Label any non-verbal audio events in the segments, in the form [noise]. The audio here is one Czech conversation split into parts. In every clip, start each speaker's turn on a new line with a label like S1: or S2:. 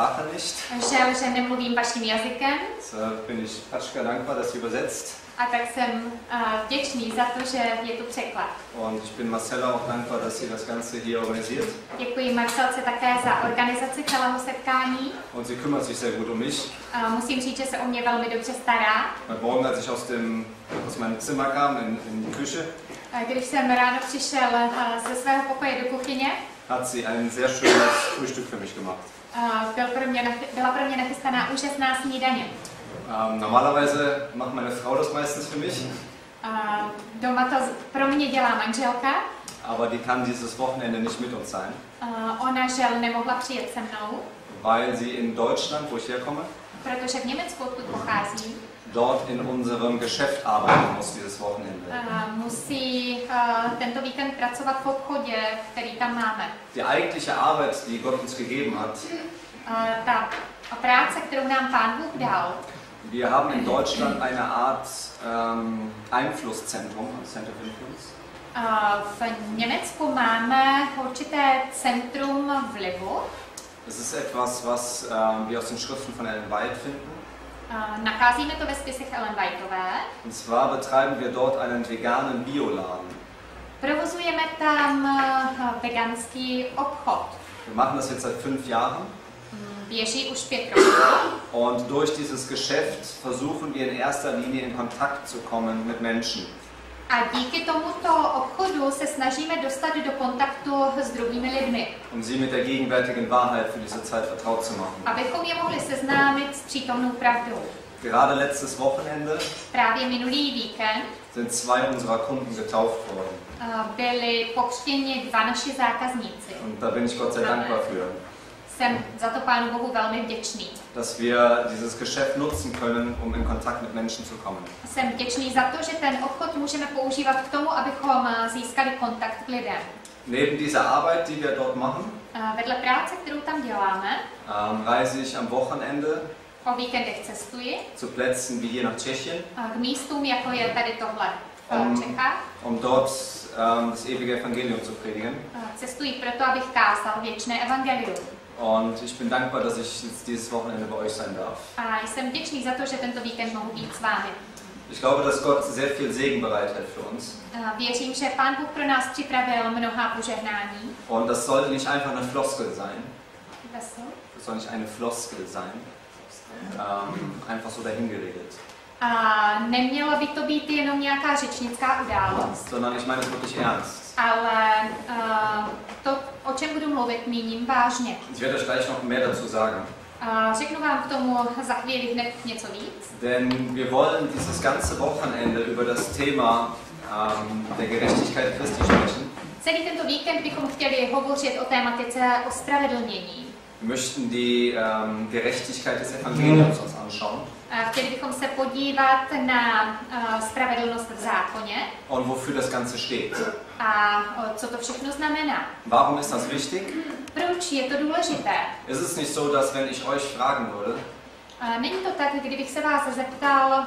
S1: Sprache nicht.
S2: Žel, že nemluvím vaším jazykem.
S1: Deshalb bin ich Paschka dankbar, dass sie übersetzt.
S2: A tak jsem uh, vděčný za to, že je tu překlad.
S1: Und ich bin Marcella auch dankbar, dass sie das Ganze hier organisiert.
S2: Děkuji Marcelce také za organizaci celého setkání.
S1: Und sie kümmert sich sehr gut um mich.
S2: Uh, musím říct, že se o mě velmi dobře stará.
S1: Heute Morgen, als ich aus, dem, aus meinem Zimmer kam, in, in die Küche,
S2: Uh, když jsem ráno přišel uh, ze svého pokoje do kuchyně,
S1: hat sie ein sehr schönes Frühstück für mich gemacht.
S2: Uh, byl pro mě, byla pro mě nachystaná úžasná snídaně.
S1: Ähm, normalerweise macht meine Frau das meistens für mich,
S2: Uh, doma to pro mě dělá manželka.
S1: aber die kann dieses Wochenende nicht mit uns sein,
S2: Uh, ona žel nemohla přijet se mnou,
S1: weil sie in Deutschland, wo ich herkomme,
S2: protože v Německu, odkud pochází,
S1: dort in unserem Geschäft arbeiten muss dieses Wochenende.
S2: uh, musí uh, tento víkend pracovat v obchodě, který tam máme.
S1: Die eigentliche Arbeit, die Gott uns gegeben hat,
S2: Uh, ta práce, kterou nám Pán Bůh dal,
S1: wir haben in Deutschland eine Art ähm, Einflusszentrum, Center of Influence.
S2: uh, v Německu máme určité centrum vlivu.
S1: Das ist etwas, was ähm, wir aus den Schriften von Ellen White finden.
S2: Uh, nacházíme to ve spisech Ellen Whiteové.
S1: Und zwar betreiben wir dort einen veganen Bioladen.
S2: Provozujeme tam uh, veganský obchod.
S1: Wir machen das jetzt seit fünf Jahren
S2: Mm, Běží už pět roků.
S1: und durch dieses Geschäft versuchen wir in erster Linie in Kontakt zu kommen mit Menschen.
S2: A díky tomuto obchodu se snažíme dostat do kontaktu s druhými lidmi,
S1: um sie mit der gegenwärtigen Wahrheit für diese Zeit vertraut zu machen.
S2: abychom je mohli seznámit s přítomnou pravdou.
S1: Gerade letztes Wochenende
S2: Právě minulý víkend
S1: sind zwei unserer Kunden getauft worden.
S2: uh, byli pokřtěni dva naši zákazníci.
S1: Und da bin ich Gott sei dankbar für,
S2: Jsem za to Pánu Bohu velmi vděčný.
S1: dass wir dieses Geschäft nutzen können, um in Kontakt mit Menschen zu kommen.
S2: Jsem vděčný za to, že ten obchod můžeme používat k tomu, abychom uh, získali kontakt k lidem.
S1: Neben dieser Arbeit, die wir dort machen,
S2: Uh, Vedle práce, kterou tam děláme,
S1: ähm, reise ich am Wochenende
S2: o víkendech cestuji
S1: zu Plätzen wie hier nach Tschechien,
S2: uh, k místům, jako je tady tohle
S1: Um.
S2: Čechách.
S1: um dort ähm, das ewige Evangelium zu predigen.
S2: Cestuji proto, abych kázal věčné evangelium.
S1: Und ich bin dankbar, dass ich jetzt dieses Wochenende bei euch sein darf.
S2: A jsem vděčný za to, že tento víkend mohu být s vámi.
S1: Ich glaube, dass Gott sehr viel Segen bereithält für uns.
S2: A Věřím, že Pán Bůh pro nás připravil mnoha požehnání.
S1: Und das sollte nicht einfach eine Floskel sein. Das soll nicht eine Floskel sein. Ähm, einfach so dahingeredet.
S2: A nemělo by to být jenom nějaká řečnická událost,
S1: Sondern ich meine es wirklich ernst.
S2: Ale uh, to, o čem budu mluvit, míním vážně.
S1: Ich werde euch gleich noch mehr dazu sagen.
S2: A řeknu vám k tomu za chvíli hned něco víc.
S1: Denn wir wollen dieses ganze Wochenende über das Thema ähm, der Gerechtigkeit Christi sprechen.
S2: Celý tento víkend bychom chtěli hovořit o tématice ospravedlnění.
S1: Wir möchten die ähm, Gerechtigkeit des Evangeliums uns anschauen
S2: chtěli bychom se podívat na uh, spravedlnost v zákoně
S1: und wofür das Ganze steht.
S2: a uh, co to všechno znamená.
S1: Warum ist das wichtig?
S2: Proč je to důležité?
S1: Ist es nicht so, dass wenn ich euch fragen würde,
S2: A Není to tak, kdybych se vás zeptal,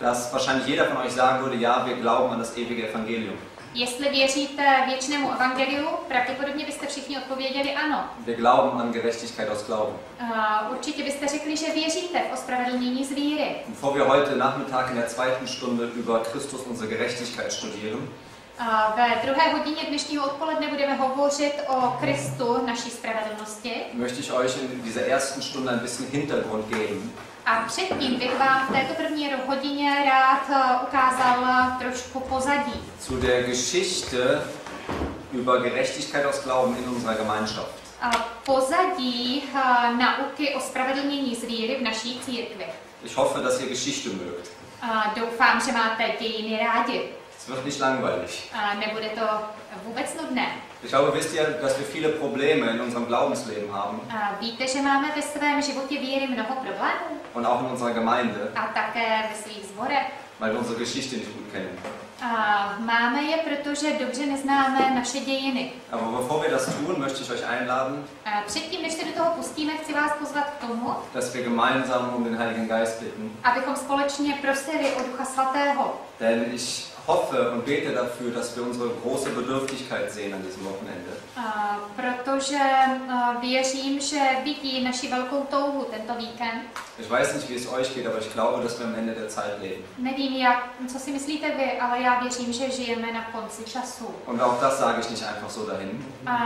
S1: dass wahrscheinlich jeder von euch sagen würde, ja, wir glauben an das ewige Evangelium.
S2: Jestli věříte věčnému evangeliu, pravděpodobně byste všichni odpověděli ano.
S1: Wir glauben an Gerechtigkeit aus Glauben.
S2: A určitě byste řekli, že věříte v ospravedlnění z víry.
S1: Bevor wir heute Nachmittag in der zweiten Stunde über Christus unsere Gerechtigkeit studieren,
S2: A ve druhé hodině dnešního odpoledne budeme hovořit o Kristu, naší spravedlnosti.
S1: möchte ich euch in dieser ersten Stunde ein bisschen Hintergrund geben,
S2: A předtím bych vám v této první hodině rád eh, ukázal eh, trošku pozadí.
S1: zu der Geschichte über Gerechtigkeit aus Glauben in unserer Gemeinschaft.
S2: A pozadí eh, nauky o spravedlnění z víry v naší církvi.
S1: Ich hoffe, dass ihr Geschichte mögt.
S2: A doufám, že máte dějiny rádi.
S1: Es wird nicht langweilig.
S2: Nebude to vůbec nudné.
S1: Ich glaube, wisst ihr, dass wir viele Probleme in unserem Glaubensleben haben
S2: víte, že máme ve svém životě víry mnoho problémů
S1: und auch in unserer Gemeinde.
S2: a také ve svých zborech.
S1: weil wir unsere Geschichte nicht gut kennen.
S2: A máme je, protože dobře neznáme naše dějiny.
S1: Aber bevor wir das tun, möchte ich euch einladen,
S2: A předtím, než se do toho pustíme, chci vás pozvat k tomu,
S1: dass wir gemeinsam um den Heiligen Geist bitten.
S2: abychom společně prosili o Ducha Svatého.
S1: Denn ich hoffe und bete dafür, dass wir unsere große Bedürftigkeit sehen an diesem Wochenende.
S2: A protože a, věřím, že vidí naši velkou touhu tento víkend.
S1: Ich weiß nicht, wie es euch geht, aber ich glaube, dass wir am Ende der Zeit leben.
S2: Nevím, jak, co si myslíte vy, ale já věřím, že žijeme na konci času.
S1: Und auch das sage ich nicht einfach so dahin.
S2: A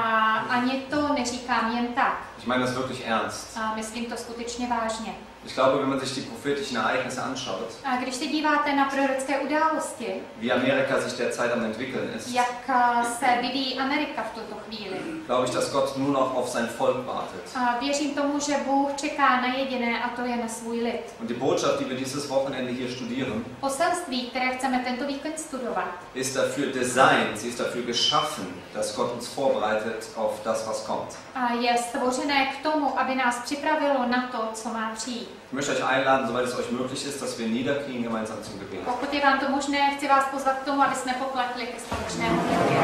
S2: ani to neříkám jen tak.
S1: Ich meine das wirklich ernst.
S2: A myslím to skutečně vážně.
S1: Ich glaube, wenn man sich die prophetischen Ereignisse anschaut,
S2: A když se díváte na prorocké události,
S1: wie Amerika sich derzeit am entwickeln ist,
S2: jak a, se vyvíjí Amerika v tuto chvíli,
S1: glaube ich, dass Gott nur noch auf sein Volk wartet.
S2: a věřím tomu, že Bůh čeká na jediné a to je na svůj lid.
S1: Und die Botschaft, die wir dieses Wochenende hier studieren,
S2: Poselství, které chceme tento víkend studovat,
S1: ist dafür designt, sie ist dafür geschaffen, dass Gott uns vorbereitet auf das, was kommt.
S2: a je stvořené k tomu, aby nás připravilo na to, co má přijít.
S1: Ich möchte euch einladen, soweit es euch möglich ist, dass wir niederknien gemeinsam zum Gebet.
S2: Pokud je vám to možné, chci vás pozvat k tomu, aby jsme poklekli ke společné modlitbě.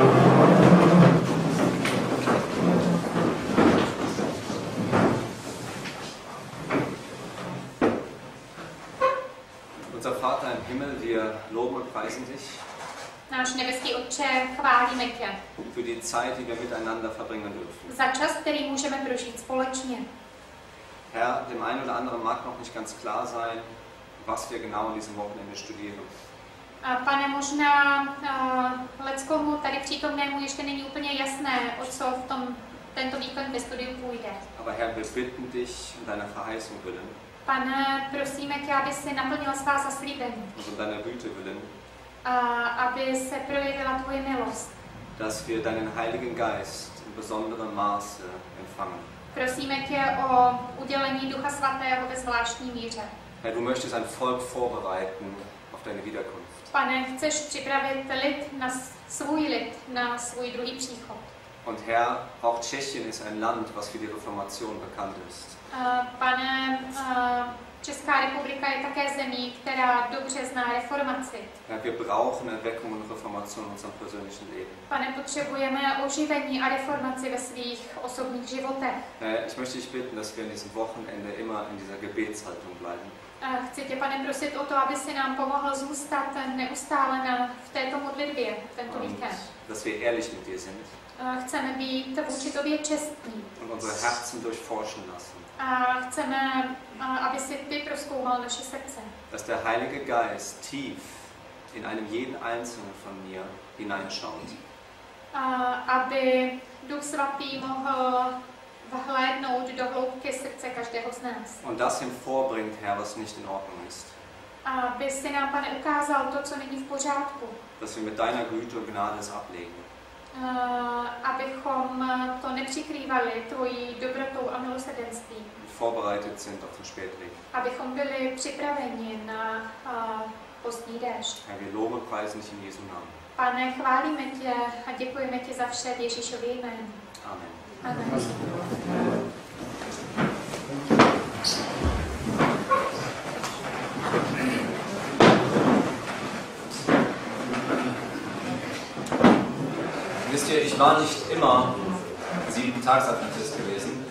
S1: Unser Vater im Himmel, wir loben und preisen dich
S2: Náš nebeský Otče, chválíme tě
S1: für die Zeit, die wir miteinander verbringen dürfen.
S2: za čas, který můžeme prožít společně.
S1: Herr, dem einen oder anderen mag noch nicht ganz klar sein, was wir genau in diesem Wochenende studieren.
S2: Pane, možná uh, leckomu tady přítomnému ještě není úplně jasné, o co v tom tento víkend ve studiu půjde.
S1: Aber Herr, wir bitten dich um deine Verheißung willen
S2: Pane, prosíme tě, aby si naplnil svá zaslíbení
S1: und um deine Güte willen,
S2: a aby se projevila tvoje milost.
S1: dass wir deinen Heiligen Geist in besonderem Maße empfangen.
S2: Prosíme tě o udělení Ducha Svatého ve zvláštní míře.
S1: Herr, du möchtest ein Volk vorbereiten auf deine Wiederkunft.
S2: Pane, chceš připravit lid na svůj lid, na svůj druhý příchod.
S1: Und Herr, auch Tschechien ist ein Land, was für die Reformation bekannt ist.
S2: A, Pane, a, Česká republika je také zemí, která dobře zná reformaci.
S1: Herr, wir brauchen Erweckung und Reformation in unserem persönlichen Leben.
S2: Pane, potřebujeme oživení a reformaci ve svých osobních životech.
S1: Herr, ich möchte dich bitten, dass wir in diesem Wochenende immer in dieser Gebetshaltung bleiben.
S2: A chci tě, pane, prosit o to, aby si nám pomohl zůstat neustále na, v této modlitbě tento víkend.
S1: dass wir ehrlich mit dir sind
S2: chceme být vůči tobě čestní.
S1: und unsere Herzen durchforschen lassen.
S2: A chceme, a, aby si ty proskoumal naše srdce.
S1: Dass der Heilige Geist tief in einem jeden Einzelnen von mir hineinschaut.
S2: A, aby Duch Svatý mohl vhlédnout do hloubky srdce každého z nás.
S1: Und das hervorbringt, Herr, was nicht in Ordnung ist.
S2: Aby si nám, pane, ukázal to, co není v pořádku.
S1: Dass wir mit deiner Güte und Gnade es ablegen.
S2: A, abychom to nepřikrývali tvojí dobrotou a milosrdenstvím.
S1: Vorbereitet sind auf den Spätleben.
S2: Abychom byli připraveni na a, postní déšť.
S1: Herr, wir loben und preisen dich in Jesu Namen.
S2: Pane, chválíme tě a děkujeme ti za vše v Ježíšově jménu.
S1: Amen.
S2: Amen.
S1: Wisst ihr, ich war nicht immer Sieben-Tags-Adventist gewesen.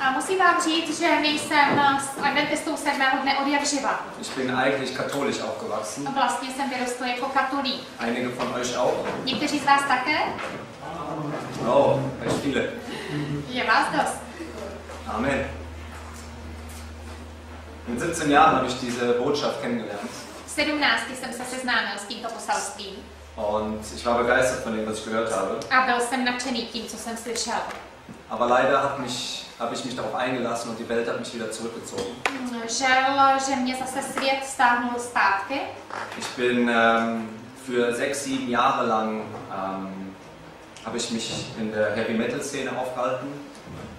S2: A musím vám říct, že nejsem s adventistou sedmého dne od jak živa.
S1: Ich bin eigentlich katholisch aufgewachsen.
S2: Vlastně jsem vyrostl jako katolík.
S1: Einige von euch auch.
S2: Někteří z vás také?
S1: Oh, recht viele.
S2: Je vás dost.
S1: Amen. Mit 17 Jahren habe ich diese Botschaft kennengelernt.
S2: V 17 jsem se seznámil s tímto poselstvím
S1: Und ich war begeistert von dem, was ich gehört habe.
S2: a byl jsem nadšený tím, co jsem slyšel.
S1: Aber leider hat mich, habe ich mich darauf eingelassen und die Welt hat mich wieder zurückgezogen.
S2: Žel, že mě zase svět stáhnul zpátky.
S1: Ich bin ähm, für sechs, sieben Jahre lang ähm, habe ich mich in der Heavy Metal Szene aufgehalten.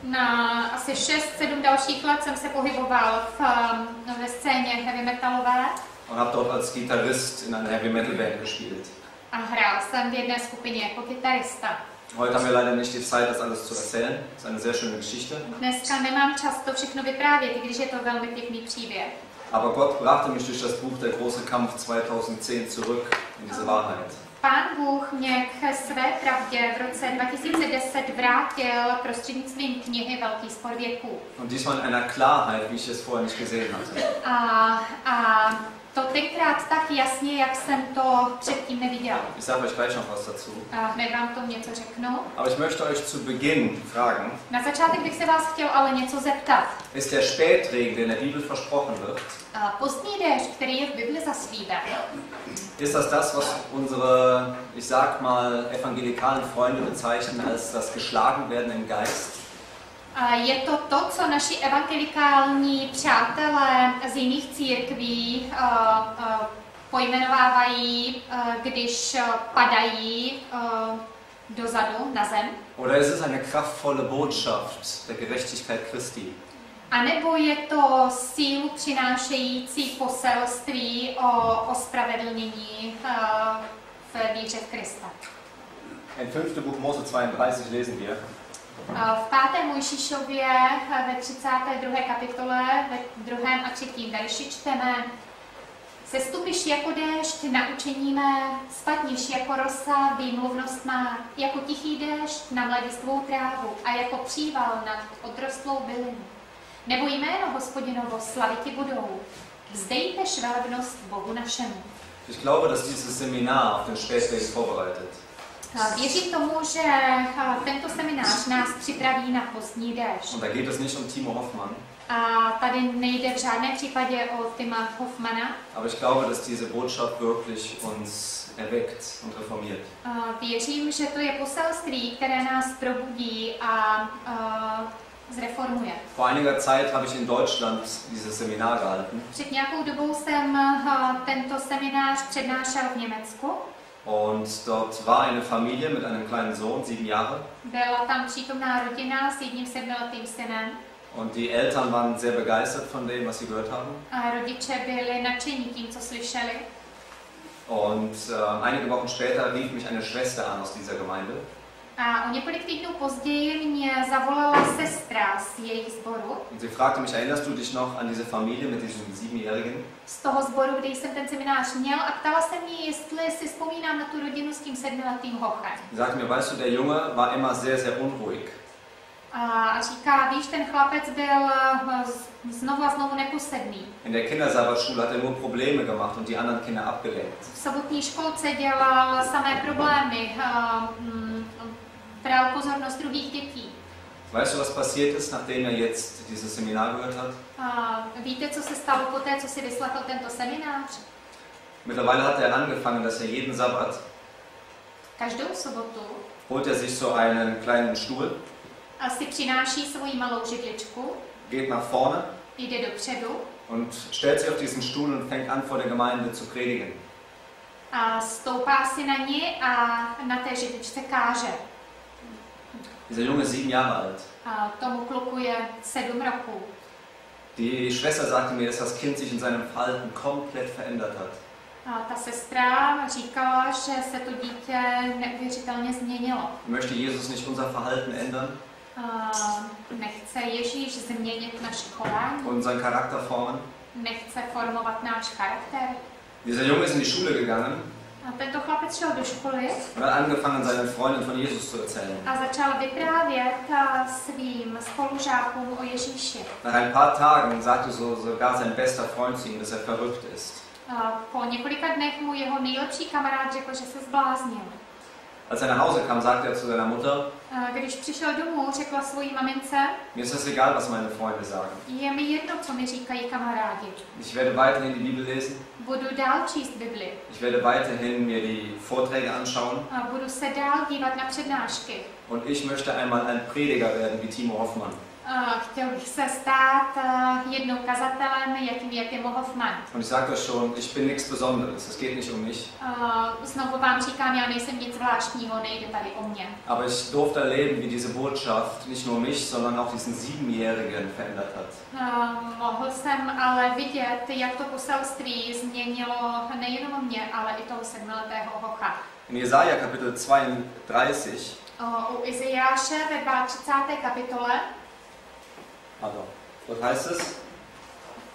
S2: Na asi 6-7 dalších let jsem se pohyboval v, um, ve scéně heavy metalové
S1: und habe dort als Gitarrist in einer Heavy Metal Band gespielt.
S2: A hrál jsem v jedné skupině jako kytarista.
S1: Heute haben wir leider nicht die Zeit, das alles zu erzählen. Das ist eine sehr schöne Geschichte.
S2: Dneska nemám čas to všechno vyprávět, i když je to velmi pěkný příběh.
S1: Aber Gott brachte mich durch das Buch Der große Kampf 2010 zurück in diese Wahrheit.
S2: Pán Bůh mě k své pravdě v roce 2010 vrátil prostřednictvím knihy Velký spor věků.
S1: Und diesmal in einer Klarheit, wie ich es vorher nicht gesehen hatte.
S2: A, a to tenkrát tak jasně, jak jsem to předtím neviděl.
S1: Ich sage euch gleich noch was dazu.
S2: Hned vám to něco řeknu.
S1: Aber ich möchte euch zu Beginn fragen,
S2: Na začátek bych se vás chtěl ale něco zeptat.
S1: ist der Spätregen, der in der Bibel versprochen wird,
S2: A Pozdní déšť, který je v Bibli zaslíben,
S1: ist das das, was unsere, ich sag mal, evangelikalen Freunde bezeichnen als das Geschlagenwerden im Geist?
S2: Je to to, co naši evangelikální přátelé z jiných církví a, a, pojmenovávají, a, když padají dozadu na zem.
S1: Oder ist es eine kraftvolle Botschaft der Gerechtigkeit Christi?
S2: A nebo je to sílu přinášející poselství o ospravedlnění v víře v Krista.
S1: In 5. Buch Mose 32 lesen wir,
S2: V 5. Mojžíšově ve 32. kapitole, ve 2. a 3. verši čteme Sestupiš jako déšť na učení mé, spadniš jako rosa, výmluvnost má, jako tichý déšť na mladistvou trávu a jako příval nad odrostlou bylinu. Nebo jméno hospodinovo slaviti budou. Vzdejte švelebnost Bohu našemu.
S1: ich glaube, dass dieses Seminar auf den Spätregen vorbereitet.
S2: A Věřím tomu, že a, tento seminář nás připraví na postní déšť.
S1: Und da geht es nicht um Timo Hoffmann,
S2: A tady nejde v žádném případě o Tima Hoffmana.
S1: aber ich glaube, dass diese Botschaft wirklich uns erweckt und reformiert.
S2: A Věřím, že to je poselství, které nás probudí a, a zreformuje.
S1: Vor einiger Zeit habe ich in Deutschland dieses Seminar gehalten
S2: Před nějakou dobou jsem tento seminář přednášel v Německu.
S1: Und dort war eine Familie mit einem kleinen Sohn, sieben Jahre,
S2: Byla tam přítomná rodina s jedním sedmiletým synem
S1: und die Eltern waren sehr begeistert von dem, was sie gehört haben.
S2: a rodiče byli nadšení tím, co slyšeli.
S1: Und äh, einige Wochen später rief mich eine Schwester an aus dieser Gemeinde
S2: A o několik týdnů později mě zavolala sestra z jejich sboru,
S1: und sie fragte mich, erinnerst du dich noch an diese Familie mit diesem Siebenjährigen?
S2: z toho sboru, kde jsem ten seminář měl a ptala se mě, jestli si vzpomínám na tu rodinu s tím sedmiletým hochem.
S1: Sie sagte mir, weißt du, der Junge war immer sehr, sehr unruhig.
S2: A říká, víš, ten chlapec byl eh, znovu a znovu neposedný.
S1: In der Kindersabbatschule hat er nur Probleme gemacht und die anderen Kinder abgelenkt.
S2: V sobotní školce dělal samé problémy, mm, bral pozornost druhých dětí.
S1: Weißt du, was passiert ist, nachdem er jetzt dieses Seminar gehört hat?
S2: A víte, co se stalo po té, co si vyslechl tento seminář?
S1: Mittlerweile hat er angefangen, dass er jeden Sabbat
S2: Každou sobotu
S1: holt er sich so einen kleinen Stuhl,
S2: a si přináší svoji malou židličku,
S1: geht nach vorne
S2: jde dopředu
S1: und stellt sich auf diesen Stuhl und fängt an, vor der Gemeinde zu predigen.
S2: a stoupá si na ní a na té židličce káže.
S1: Dieser Junge ist sieben Jahre alt.
S2: A tomu kluku je sedm roků.
S1: Die Schwester sagte mir, dass das Kind sich in seinem Verhalten komplett verändert hat.
S2: A ta sestra říkala, že se to dítě neuvěřitelně změnilo.
S1: Möchte Jesus nicht unser Verhalten ändern
S2: A nechce Ježíš změnit naše chování,
S1: unseren Charakter formen?
S2: nechce formovat náš charakter.
S1: Dieser Junge ist in die Schule gegangen
S2: tento chlapec šel do školy
S1: und hat angefangen, seinen Freunden von Jesus zu erzählen.
S2: a začal vyprávět a, svým spolužákům o Ježíši.
S1: Nach ein paar Tagen sagte so sogar sein bester Freund zu ihm, dass er verrückt ist.
S2: A po několika dnech mu jeho nejlepší kamarád řekl, že se zbláznil.
S1: Als er nach Hause kam, sagte er zu seiner Mutter,
S2: A když přišel domů, řekla svojí mamince,
S1: mir ist es egal, was meine Freunde sagen.
S2: je mi jedno, co mi říkají kamarádi.
S1: Ich werde weiterhin die Bibel lesen,
S2: Budu dál číst Bibli
S1: ich werde weiterhin mir die Vorträge anschauen
S2: a budu se dál dívat na přednášky.
S1: und ich möchte einmal ein Prediger werden wie Timo Hoffmann.
S2: A chtěl bych se stát a, jednou kazatelem, jakým je Timo Hoffman.
S1: Und ich sage euch schon, ich bin nichts Besonderes, es geht nicht um mich.
S2: Znovu vám říkám, já nejsem nic zvláštního, nejde tady o mě.
S1: Aber ich durfte erleben, wie diese Botschaft nicht nur mich, sondern auch diesen Siebenjährigen verändert hat.
S2: A mohl jsem ale vidět, jak to poselství změnilo nejenom mě, ale i toho sedmiletého hocha.
S1: In Jesaja Kapitel 32,
S2: O, U Izajáše ve 32. kapitole
S1: also, dort heißt es,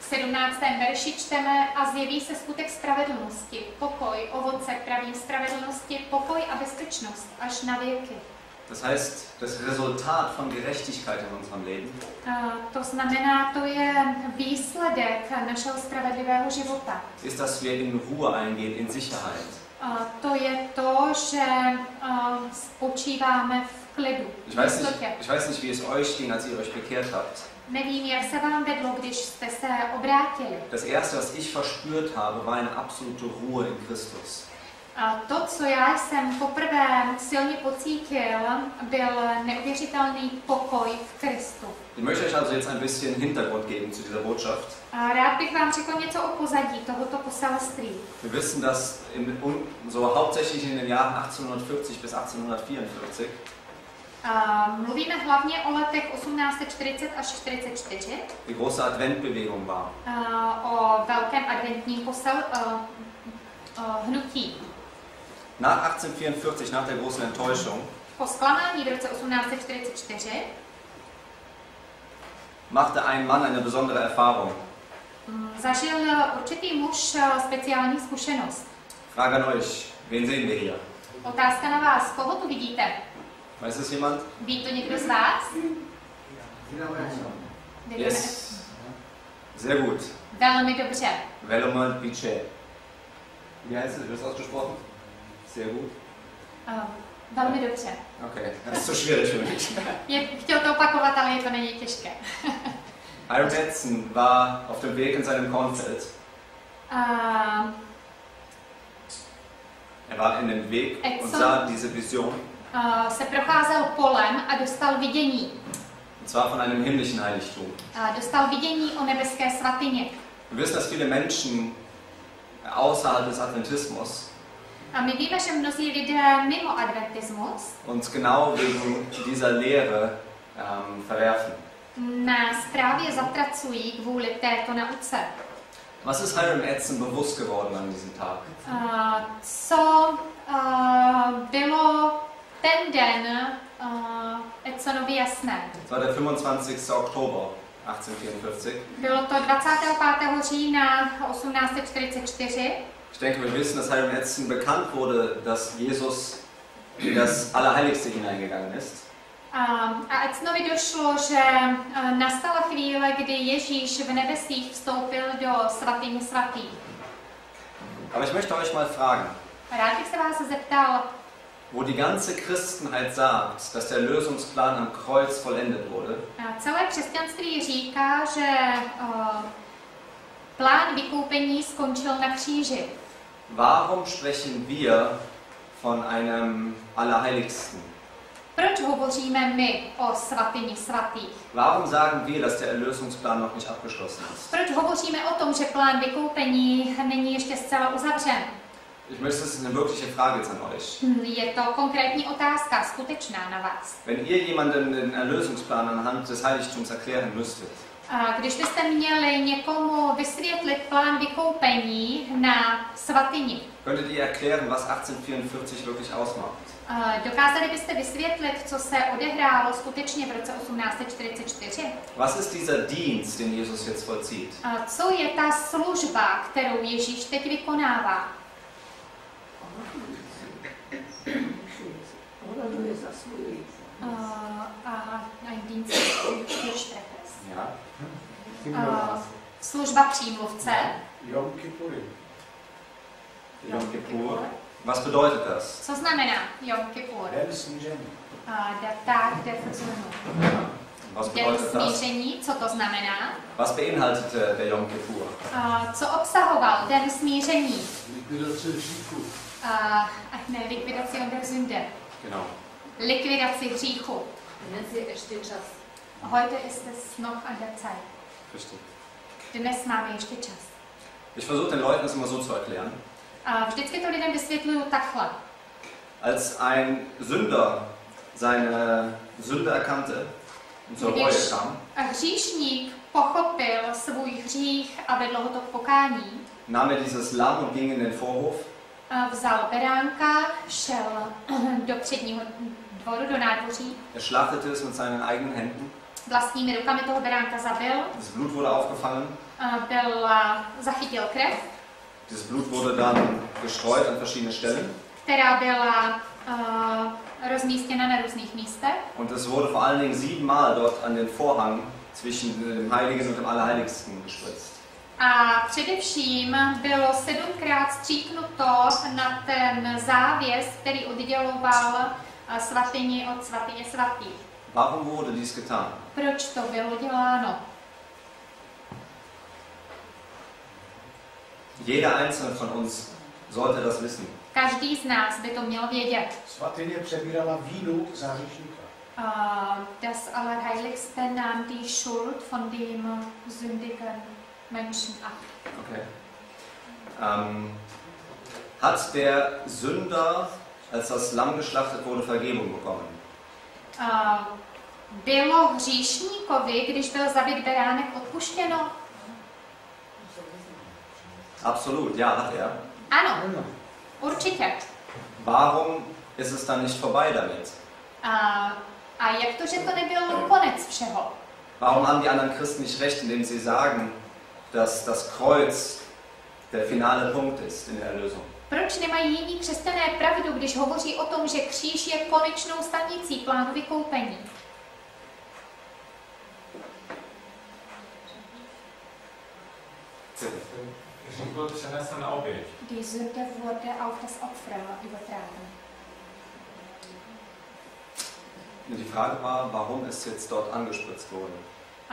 S2: v 17. verši čteme a zjeví se skutek spravedlnosti, pokoj, ovoce pravým spravedlnosti, pokoj a bezpečnost až na věky.
S1: Das heißt, das Resultat von Gerechtigkeit in unserem Leben
S2: to znamená, to je výsledek našeho spravedlivého života.
S1: ist, dass wir in Ruhe eingehen, in Sicherheit.
S2: To je to, že spočíváme v klidu,
S1: Ich weiß, nicht, ich weiß nicht, wie es euch ging, als ihr euch bekehrt habt.
S2: Nevím, jak se vám vedlo, když jste se obrátili.
S1: Das Erste, was ich verspürt habe, war eine absolute Ruhe in Christus.
S2: A to, co já jsem poprvé silně pocítil, byl neuvěřitelný pokoj v Kristu.
S1: Ich möchte euch also jetzt ein bisschen Hintergrund geben zu dieser Botschaft.
S2: A rád bych vám řekl něco o pozadí tohoto poselství.
S1: Wir wissen, dass in, so hauptsächlich in den Jahren 1840 bis 1844
S2: A mluvíme hlavně o letech 1840 až 44,
S1: die große Adventbewegung war.
S2: o velkém adventním posel, hnutí.
S1: Nach 1844, nach der großen Enttäuschung,
S2: Po zklamání v roce 1844
S1: machte ein Mann eine besondere Erfahrung.
S2: mm, zažil určitý muž speciální zkušenost.
S1: Frage an euch, wen sehen wir hier?
S2: Otázka na vás, koho tu vidíte?
S1: Weiß es jemand?
S2: Ví to někdo z vás? Vidíme-
S1: Yes. Sehr gut.
S2: Dobře.
S1: Velomont Pichet. Wie heißt es? Wird es ausgesprochen? Sehr gut.
S2: Uh, velmi dobře.
S1: Okay, das ist zu schwierig für mich.
S2: Je, chtěl to opakovat, ale je to není těžké. [laughs]
S1: Hiram Edson war auf dem Weg in seinem Kornfeld.
S2: Uh,
S1: Er war in dem Weg und sah diese Vision.
S2: Uh, se procházel polem a dostal vidění.
S1: Und zwar von einem himmlischen Heiligtum.
S2: Uh, dostal vidění o nebeské svatyně.
S1: Wir wissen, dass viele Menschen außerhalb des Adventismus
S2: A my víme, že mnozí lidé mimo adventismus
S1: uns genau wegen dieser Lehre ähm, verwerfen.
S2: nás právě zatracují kvůli této nauce.
S1: Was ist Hiram Edson bewusst geworden an diesem Tag?
S2: Uh, co uh, bylo ten den uh, Edsonovi jasné?
S1: War der 25. Oktober 1844.
S2: Bylo to 25. října 1844.
S1: Ich denke, wir wissen, dass Hiram Edson bekannt wurde, dass Jesus in das Allerheiligste hineingegangen ist.
S2: A, a Edsonovi došlo, že a, nastala chvíle, kdy Ježíš v nebesích vstoupil do svatyně svatý.
S1: Aber ich möchte euch mal fragen,
S2: rád bych se vás zeptal,
S1: wo die ganze Christenheit sagt, dass der Lösungsplan am Kreuz vollendet wurde,
S2: a celé křesťanství říká, že plán vykoupení skončil na kříži.
S1: warum sprechen wir von einem Allerheiligsten?
S2: Proč hovoříme my o svatyni svatých?
S1: Warum sagen wir, dass der Erlösungsplan noch nicht abgeschlossen ist?
S2: Proč hovoříme o tom, že plán vykoupení není ještě zcela uzavřen?
S1: Ich möchte, ist eine wirkliche Frage jetzt an euch.
S2: Je to konkrétní otázka, skutečná na vás.
S1: Wenn ihr jemandem den Erlösungsplan anhand des Heiligtums erklären müsstet,
S2: A když byste měli někomu vysvětlit plán vykoupení na svatyni,
S1: könntet ihr erklären, was 1844 wirklich ausmacht?
S2: a dokázali byste vysvětlit, co se odehrálo skutečně v roce 1844?
S1: Was ist dieser Dienst, den Jesus jetzt vollzieht?
S2: A co je ta služba, kterou Ježíš teď vykonává?
S3: Za svůj lid.
S2: A.
S1: Ja.
S2: A, služba přímluvce.
S4: Yom Kippurim.
S1: Yom Kippur. Was bedeutet das?
S2: Co znamená Yom Kippur?
S4: Den snížení.
S2: A, Der Tag der Versöhnung.
S1: Was
S2: Den
S1: bedeutet das?
S2: smíření, co to znamená?
S1: Was beinhaltete der Yom Kippur?
S2: Co obsahoval den smíření?
S4: Likvidace hříchu.
S2: A, ach ne, Liquidación der Sünde.
S1: Genau.
S3: Je ještě čas.
S2: Heute ist es noch an der Zeit.
S1: Richtig.
S2: Dnes máme ještě čas.
S1: Ich versuche den Leuten das immer so zu erklären.
S2: A vždycky to lidem vysvětluju takhle.
S1: Als ein Sünder seine Sünde erkannte und zur Reue kam,
S2: hříšník pochopil svůj hřích a vedl ho to k pokání,
S1: nahm er dieses Lamm und ging in den Vorhof
S2: vzal beránka, šel [clears throat] do předního dvoru, do nádvoří,
S1: Er schlachtete es mit seinen eigenen Händen
S2: vlastními rukami toho beránka zabil,
S1: Das Blut wurde aufgefangen.
S2: byl, zachytil krev,
S1: Dieses Blut wurde dann gestreut an verschiedene Stellen.
S2: která byla a, rozmístěna na různých místech.
S1: Und es wurde vor allen Dingen siebenmal dort an den Vorhang zwischen dem Heiligen und dem Allerheiligsten gespritzt.
S2: A především bylo sedmkrát stříknuto na ten závěs, který odděloval a, svatyni od svatyně svatých.
S1: Warum wurde dies getan?
S2: Proč to bylo děláno?
S1: Jeder einzelne von uns sollte das wissen.
S2: Každý z nás by to měl vědět.
S4: Svatyně přebírala vínu za hříšníka.
S2: Uh, das Allerheiligste nahm die Schuld von dem sündigen Menschen ab.
S1: Okay. Ähm, hat der Sünder, als das Lamm geschlachtet wurde, Vergebung bekommen?
S2: Uh, bylo hříšníkovi, když byl zabit beránek, odpuštěno?
S1: Absolut, ja, hat er.
S2: Ano, určitě.
S1: Warum ist es dann nicht vorbei damit?
S2: Uh, a jak to, že to nebyl konec všeho?
S1: Warum haben die anderen Christen nicht recht, indem sie sagen, dass das Kreuz der finale Punkt ist in der Erlösung?
S2: Proč nemají jiní křesťané pravdu, když hovoří o tom, že kříž je konečnou stanicí plánu vykoupení? Die Sünde wurde auf das Opfer übertragen.
S1: Die Frage war, warum es jetzt dort angespritzt wurde.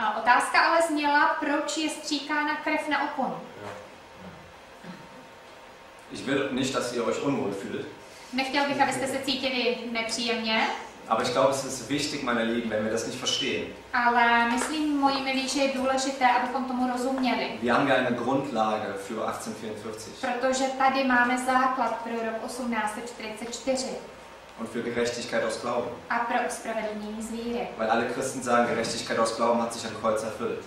S2: A otázka ale zněla, proč je stříkána krev na oponu.
S1: Ich will nicht, dass ihr euch unwohl fühlt,
S2: Nechtěl bych, abyste se cítili nepříjemně,
S1: aber ich glaube, es ist wichtig, meine Lieben, wenn wir das nicht verstehen.
S2: ale myslím, moji milí, že je důležité, abychom tomu rozuměli.
S1: Wir haben ja eine Grundlage für 1844
S2: Protože tady máme základ pro rok 1844
S1: und für Gerechtigkeit aus Glauben. Weil alle Christen sagen, Gerechtigkeit aus Glauben hat sich am Kreuz erfüllt.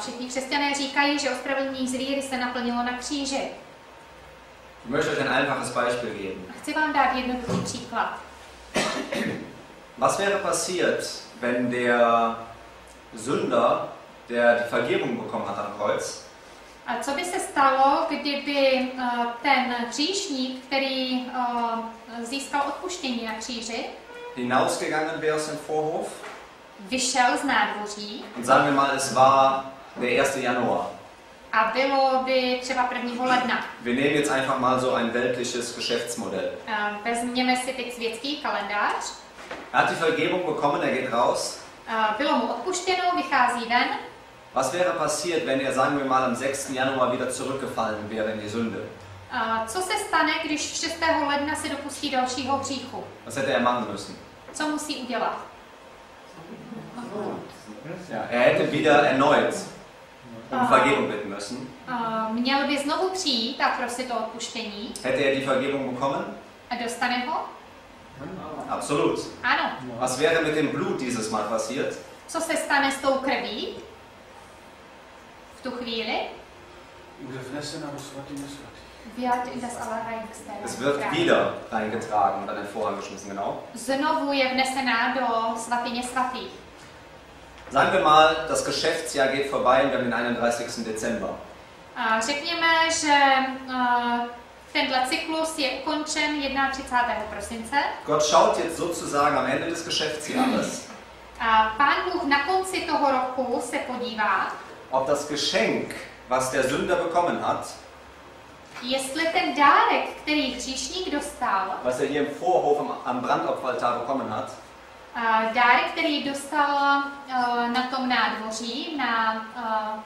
S2: Všichni křesťané říkají, že ospravedlnění z víry se naplnilo na kříži.
S1: Ich möchte euch ein einfaches Beispiel geben.
S2: Chci vám dát jednoduchý příklad.
S1: Was wäre passiert, wenn der Sünder, der die Vergebung bekommen hat am Kreuz,
S2: A co by se stalo, kdyby eh, ten hříšník, který eh, získal odpuštění na kříži,
S1: hinausgegangen wäre aus dem Vorhof
S2: vyšel z nádvoří
S1: und sagen wir mal, es war der 1. Januar.
S2: a bylo by třeba 1. ledna.
S1: Wir nehmen jetzt einfach mal so ein weltliches Geschäftsmodell.
S2: Eh, Vezměme si teď světský kalendář.
S1: Er hat die Vergebung bekommen, er geht raus.
S2: Bylo mu odpuštěno, vychází ven.
S1: Was wäre passiert, wenn er, sagen wir mal, am 6. Januar wieder zurückgefallen wäre in die Sünde?
S2: Eh, Co se stane, když 6. ledna se dopustí dalšího hříchu?
S1: Was hätte er machen müssen?
S2: Co musí udělat?
S1: Ja, er hätte wieder erneut um Vergebung bitten müssen.
S2: Eh, Měl by znovu přijít a prosit o odpuštění
S1: Hätte er die Vergebung bekommen?
S2: a dostane ho?
S1: Absolut.
S2: Ano.
S1: Was wäre mit dem Blut dieses Mal passiert?
S2: Co se stane s tou krví tu chvíli?
S4: Vnesena.
S2: Wird in das Allerheiligste
S1: Es wird wieder reingetragen und an den Vorhang geschmissen, genau.
S2: Znovu je vnesená do svatyně svatých.
S1: Sagen wir mal, das Geschäftsjahr geht vorbei und wir haben den 31. Dezember.
S2: A Řekněme, že eh, tenhle cyklus je ukončen 31. prosince
S1: Gott schaut jetzt sozusagen am Ende des Geschäftsjahres,
S2: a Pán Bůh na konci toho roku se podívá,
S1: ob das Geschenk, was der Sünder bekommen hat,
S2: jestli ten dárek, který hříšník dostal,
S1: was er hier im Vorhof am, am Brandopferaltar bekommen hat,
S2: a dárek, který dostal eh, na tom nádvoří, na, eh,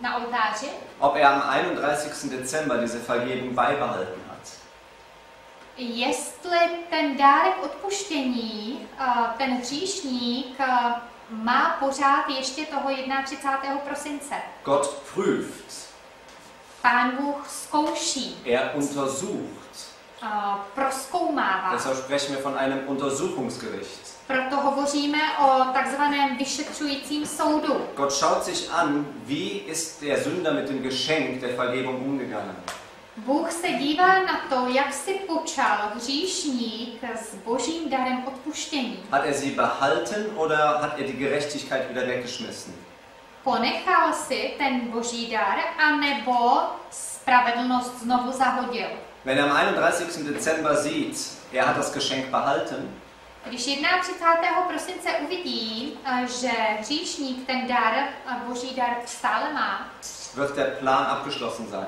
S2: na oltáři,
S1: ob er am 31. Dezember diese Vergebung beibehalten hat.
S2: jestli ten dárek odpuštění, eh, ten hříšník eh, má pořád ještě toho 31. prosince.
S1: Gott prüft,
S2: Pán Bůh zkouší,
S1: er untersucht.
S2: eh, proskoumává.
S1: Deshalb sprechen wir von einem Untersuchungsgericht.
S2: Proto hovoříme o takzvaném vyšetřujícím soudu.
S1: Gott schaut sich an, wie ist der Sünder mit dem Geschenk der Vergebung umgegangen.
S2: Bůh se dívá na to, jak si počal hříšník s božím darem odpuštění.
S1: Hat er sie behalten oder hat er die Gerechtigkeit wieder weggeschmissen?
S2: Ponechal si ten boží dar, anebo spravedlnost znovu zahodil.
S1: Wenn er am 31. Dezember sieht, er hat das Geschenk behalten,
S2: Když 31. prosince uvidí, eh, že hříšník ten dar, eh, boží dar stále má,
S1: wird der Plan abgeschlossen sein.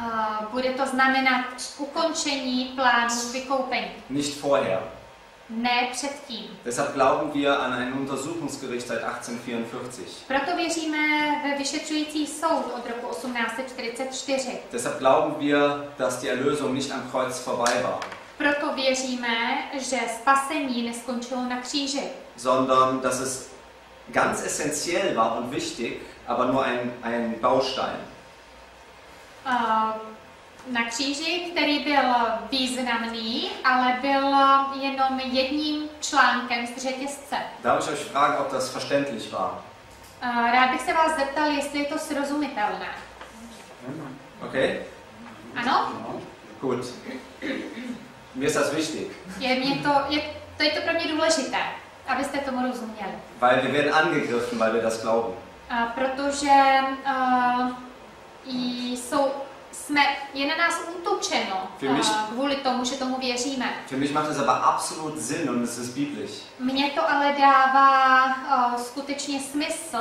S2: Eh, bude to znamenat ukončení plánu vykoupení.
S1: Nicht vorher.
S2: Ne předtím.
S1: Deshalb glauben wir an ein Untersuchungsgericht seit 1844.
S2: Proto věříme ve vyšetřující soud od roku 1844.
S1: Deshalb glauben wir, dass die Erlösung nicht am Kreuz vorbei war,
S2: Proto věříme, že spasení neskončilo na kříži,
S1: sondern dass es ganz essentiell war und wichtig, aber nur ein, ein Baustein.
S2: Eh, na kříži, který byl významný, ale byl jenom jedním článkem z řetězce.
S1: Darf ich euch fragen, ob das verständlich war?
S2: Eh, Rád bych se vás zeptal, jestli je to srozumitelné.
S1: Okay?
S2: Ano?
S4: No,
S1: Gut. Mir ist das wichtig,
S2: Je, mě to, je, to je to pro mě důležité, abyste tomu rozuměli.
S1: weil wir werden angegriffen, weil wir das glauben.
S2: A protože uh, jsou, jsme, je na nás útočeno
S1: mich-
S2: uh, kvůli tomu, že tomu věříme.
S1: Für mich macht es aber absolut Sinn und es ist biblisch.
S2: Mně to ale dává uh, skutečně smysl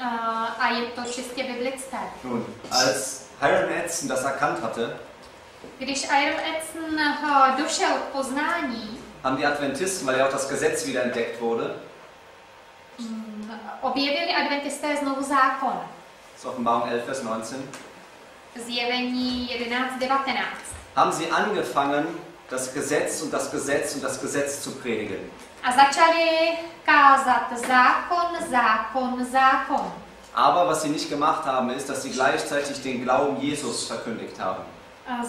S2: uh, a je to čistě biblické.
S1: Nun, als Hiram Edson das erkannt hatte,
S2: Když Iron Edson uh, došel k poznání,
S1: haben die Adventisten, weil ja auch das Gesetz wieder entdeckt wurde,
S2: mm, objevili adventisté znovu zákon.
S1: Das ist Offenbarung 11, Vers 19,
S2: Zjevení 11.19.
S1: haben sie angefangen, das Gesetz und das Gesetz und das Gesetz zu predigen.
S2: A začali kázat zákon, zákon, zákon.
S1: Aber was sie nicht gemacht haben, ist, dass sie gleichzeitig den Glauben Jesus verkündigt haben.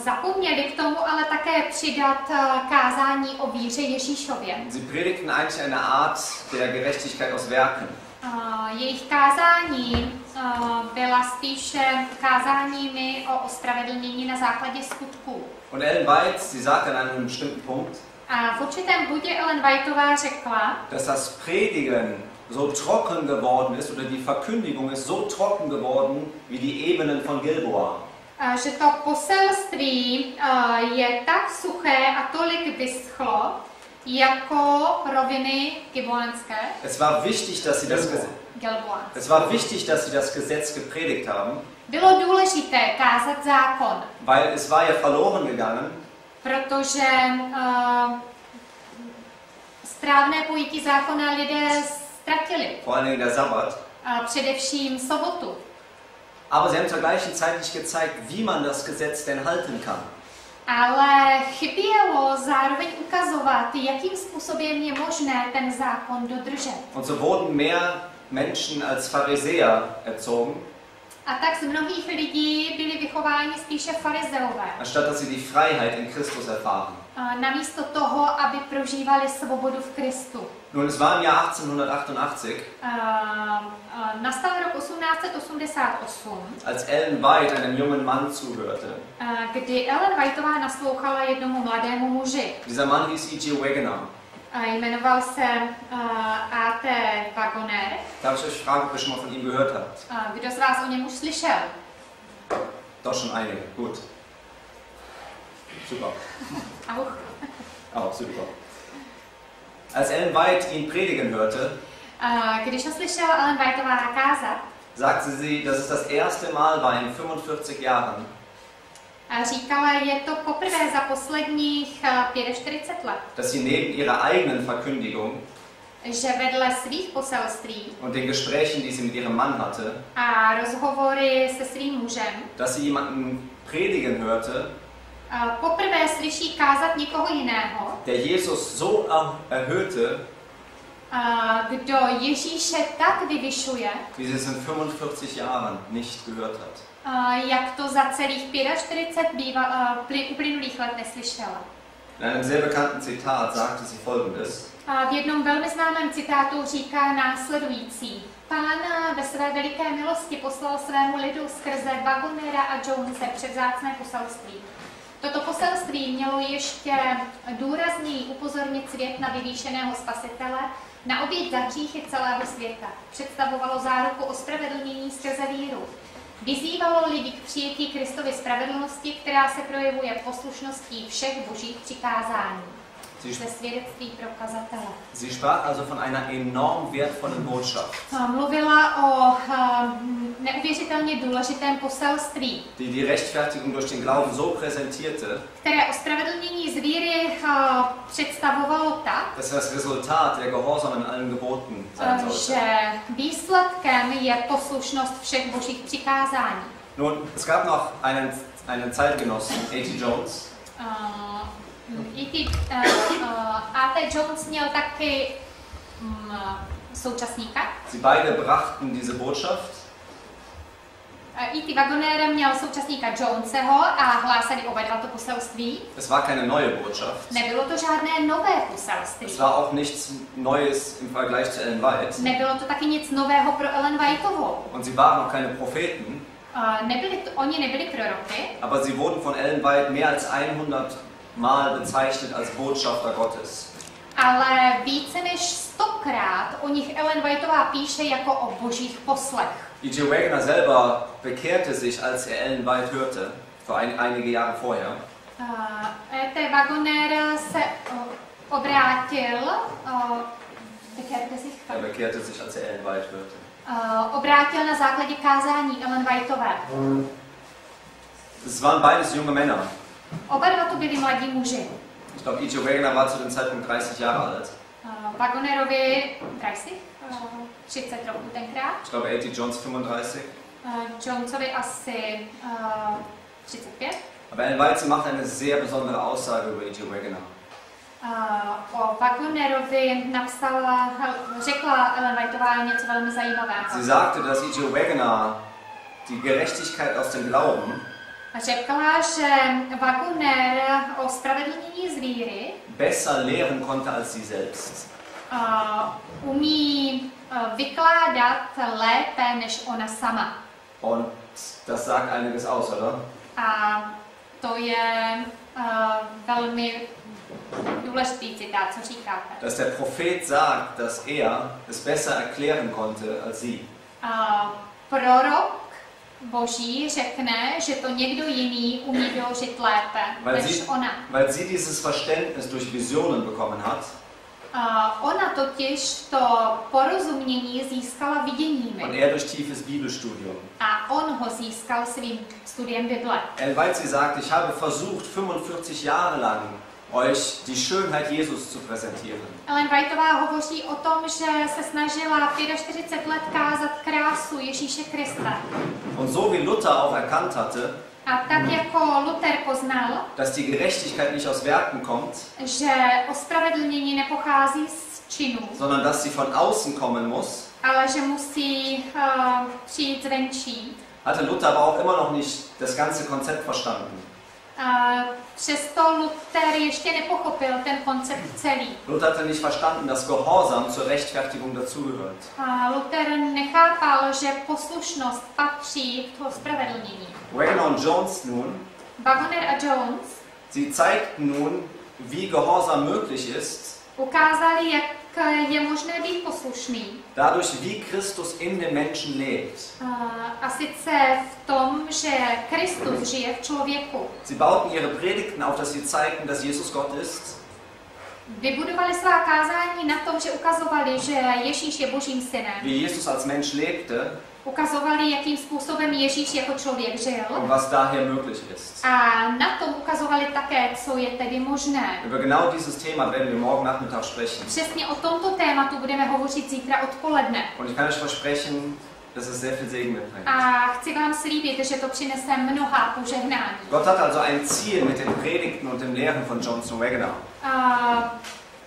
S2: Zapomněli k tomu ale také přidat eh, kázání o víře Ježíšově.
S1: Sie predigten eigentlich eine Art der Gerechtigkeit aus Werken.
S2: Jejich kázání byla spíše kázáními o ospravedlnění na základě skutků.
S1: Und Ellen White, sie sagt an einem bestimmten Punkt,
S2: A v určitém bodě Ellen Whiteová řekla,
S1: dass das Predigen so trocken geworden ist oder die Verkündigung ist so trocken geworden wie die Ebenen von Gilboa.
S2: eh, že to poselství eh, je tak suché a tolik vyschlo, jako roviny giboanské,
S1: Es war wichtig, dass sie das
S2: Gilboa.
S1: Es war wichtig, dass sie das Gesetz gepredigt haben,
S2: Bylo důležité kázat zákon,
S1: weil es war ja verloren gegangen
S2: protože uh, správné pojetí zákona lidé ztratili,
S1: vor allen Dingen der Sabbat.
S2: uh, především sobotu.
S1: Aber sie haben zur gleichen Zeit nicht gezeigt, wie man das Gesetz denn halten kann.
S2: Ale chybělo zároveň ukazovat, jakým způsobem je možné ten zákon dodržet.
S1: Und so wurden mehr Menschen als Pharisäer erzogen,
S2: A tak z mnohých lidí byli vychováni spíše farizeové,
S1: anstatt dass sie die Freiheit in Christus erfahren.
S2: namísto toho, aby prožívali svobodu v Kristu.
S1: Nun, es war im Jahr 1888,
S2: Uh, uh, nastal rok 1888,
S1: als Ellen White einem jungen Mann zuhörte.
S2: uh, kdy Ellen Whiteová naslouchala jednomu mladému muži.
S1: Dieser Mann hieß E.G. Wegener.
S2: Jmenoval se uh, A.T. Wagoner.
S1: Darf ich euch fragen, ob ihr schon mal von ihm gehört habt?
S2: Uh, kdo z vás o něm už slyšel?
S1: Doch schon einige. Gut. Super.
S2: Auch.
S1: Auch super. Als Ellen White ihn predigen hörte,
S2: Uh, když ho slyšel Ellen Whiteová kázat,
S1: sagte sie, dass es das erste Mal war in 45 Jahren,
S2: říkala, je to poprvé za posledních uh, 45 let,
S1: dass sie neben ihrer eigenen Verkündigung
S2: že vedle svých poselství
S1: und den Gesprächen, die sie mit ihrem Mann hatte,
S2: a rozhovory se svým mužem,
S1: dass sie jemanden predigen hörte,
S2: uh, poprvé slyší kázat někoho jiného,
S1: der Jesus so er- erhöhte,
S2: uh, kdo Ježíše tak vyvyšuje,
S1: wie sie es in 45 Jahren nicht gehört hat.
S2: Uh, jak to za celých 45 býva, uh, ply- uplynulých let neslyšela.
S1: In einem sehr bekannten Zitat sagte sie folgendes:
S2: A v jednom velmi známém citátu říká následující. Pán ve své veliké milosti poslal svému lidu skrze Wagonera a Jonese převzácné poselství. Toto poselství mělo ještě důrazněji upozornit svět na vyvýšeného spasitele, na oběť za hříchy celého světa. Představovalo záruku o spravedlnění skrze víru. Vyzývalo lidi k přijetí Kristovy spravedlnosti, která se projevuje poslušností všech božích přikázání.
S1: Sie,
S2: Ze svědectví pro kazatele.
S1: sie sprach also von einer enorm wertvollen Botschaft,
S2: A Mluvila o neuvěřitelně důležitém poselství,
S1: die die Rechtfertigung durch den Glauben so präsentierte,
S2: které ospravedlnění z víry představovalo tak,
S1: dass das Resultat der Gehorsam in allen Geboten sein sollte.
S2: že výsledkem je poslušnost všech božích přikázání.
S1: Nun, es gab noch einen, einen Zeitgenossen, A.T. Jones,
S2: Uh, E.T. Uh, uh, A.T. Jones měl taky um, současníka.
S1: Sie beide brachten diese Botschaft
S2: Uh, E.T. Wagoner měl současníka Joneseho a hlásali oba dva to poselství.
S1: Es war keine neue Botschaft.
S2: Nebylo to žádné nové
S1: Es
S2: poselství.
S1: war auch nichts Neues im Vergleich zu Ellen White.
S2: Nebylo to taky nic nového pro Ellen Whiteovou.
S1: Und sie waren auch keine Propheten,
S2: Uh, nebyli to, oni nebyli proroky,
S1: aber sie wurden von Ellen White mehr als 100 Mal bezeichnet als Botschafter Gottes.
S2: ale více než stokrát o nich Ellen Whiteová píše jako o božích poslech.
S1: E.J. Wagner selber bekehrte sich, als er Ellen White hörte, vor ein, einige Jahre vorher.
S2: Uh, E.T. Wagoner se uh, obrátil, uh, bekehrte sich,
S1: Er bekehrte sich, als er Ellen White hörte.
S2: uh, obrátil na základě kázání Ellen Whiteové.
S1: Es waren beides junge Männer.
S2: Oba dva to byli mladí muži.
S1: Ich glaube, E.J. Wagner war zu dem Zeitpunkt 30 Jahre alt.
S2: Uh, Wagonerovi 30, uh, 30 roků tenkrát,
S1: Ich glaube, A.T. Jones 35.
S2: uh, Jonesovi asi uh, 35.
S1: Aber Ellen sie macht eine sehr besondere Aussage über E.J. Wagner.
S2: Uh, o Wagonerovi napsala, řekla Ellen Whiteová něco velmi zajímavého.
S1: Sie sagte, dass E.J. Wagner die Gerechtigkeit aus dem Glauben
S2: Řekla, že Wagoner o spravedlnění z víry
S1: besser lehren konnte als sie selbst.
S2: uh, umí uh, vykládat lépe než ona sama.
S1: Und das sagt einiges aus, oder?
S2: A to je uh, velmi důležitý citát, co říkáte.
S1: Dass der Prophet sagt, dass er es besser erklären konnte als sie.
S2: Uh, prorok Boží řekne, že to někdo jiný umí vyložit lépe
S1: Weil
S2: než
S1: sie,
S2: ona.
S1: weil sie dieses Verständnis durch Visionen bekommen hat
S2: Uh, ona totiž to porozumění získala viděními
S1: und er durch tiefes Bibelstudium.
S2: a on ho získal svým studiem Bible.
S1: White, sie sagt, ich habe versucht, 45 Jahre lang euch die Schönheit Jesus zu präsentieren.
S2: Ellen Whiteová hovoří o tom, že se snažila 45 let kázat krásu Ježíše Krista.
S1: Und so wie Luther auch erkannt hatte,
S2: A tak jako Luther poznal,
S1: dass die Gerechtigkeit nicht aus Werken kommt,
S2: že ospravedlnění nepochází z činů,
S1: sondern dass sie von außen kommen muss,
S2: ale že musí uh, přijít zvenčí.
S1: hatte Luther aber auch immer noch nicht das ganze Konzept verstanden.
S2: Přesto Luther ještě nepochopil ten koncept celý.
S1: Luther hatte nicht verstanden, dass Gehorsam zur Rechtfertigung dazugehört.
S2: A Luther nechápal, že poslušnost patří k toho spravedlnění.
S1: Wagner und Jones nun,
S2: Wagoner a Jones
S1: sie zeigten nun, wie Gehorsam möglich ist,
S2: ukázali, jak je možné být poslušný.
S1: dadurch, wie Christus in den Menschen lebt.
S2: A, a sice v tom, že Kristus žije v člověku.
S1: Sie bauten ihre Predigten auf, dass sie zeigten, dass Jesus Gott ist,
S2: Vybudovali svá kázání na tom, že ukazovali, že Ježíš je božím synem.
S1: wie Jesus als Mensch lebte
S2: Ukazovali, jakým způsobem Ježíš jako člověk žil.
S1: und was daher möglich ist.
S2: A na tom ukazovali také, co je tedy možné.
S1: Über genau dieses Thema werden wir morgen Nachmittag sprechen.
S2: Přesně o tomto tématu budeme hovořit zítra odpoledne.
S1: Und ich kann euch versprechen, dass es sehr viel Segen mitbringt.
S2: A chci vám slíbit, že to přinese mnoha požehnání.
S1: Gott hat also ein Ziel mit den Predigten und dem Lehren von Johnson Wagner.
S2: A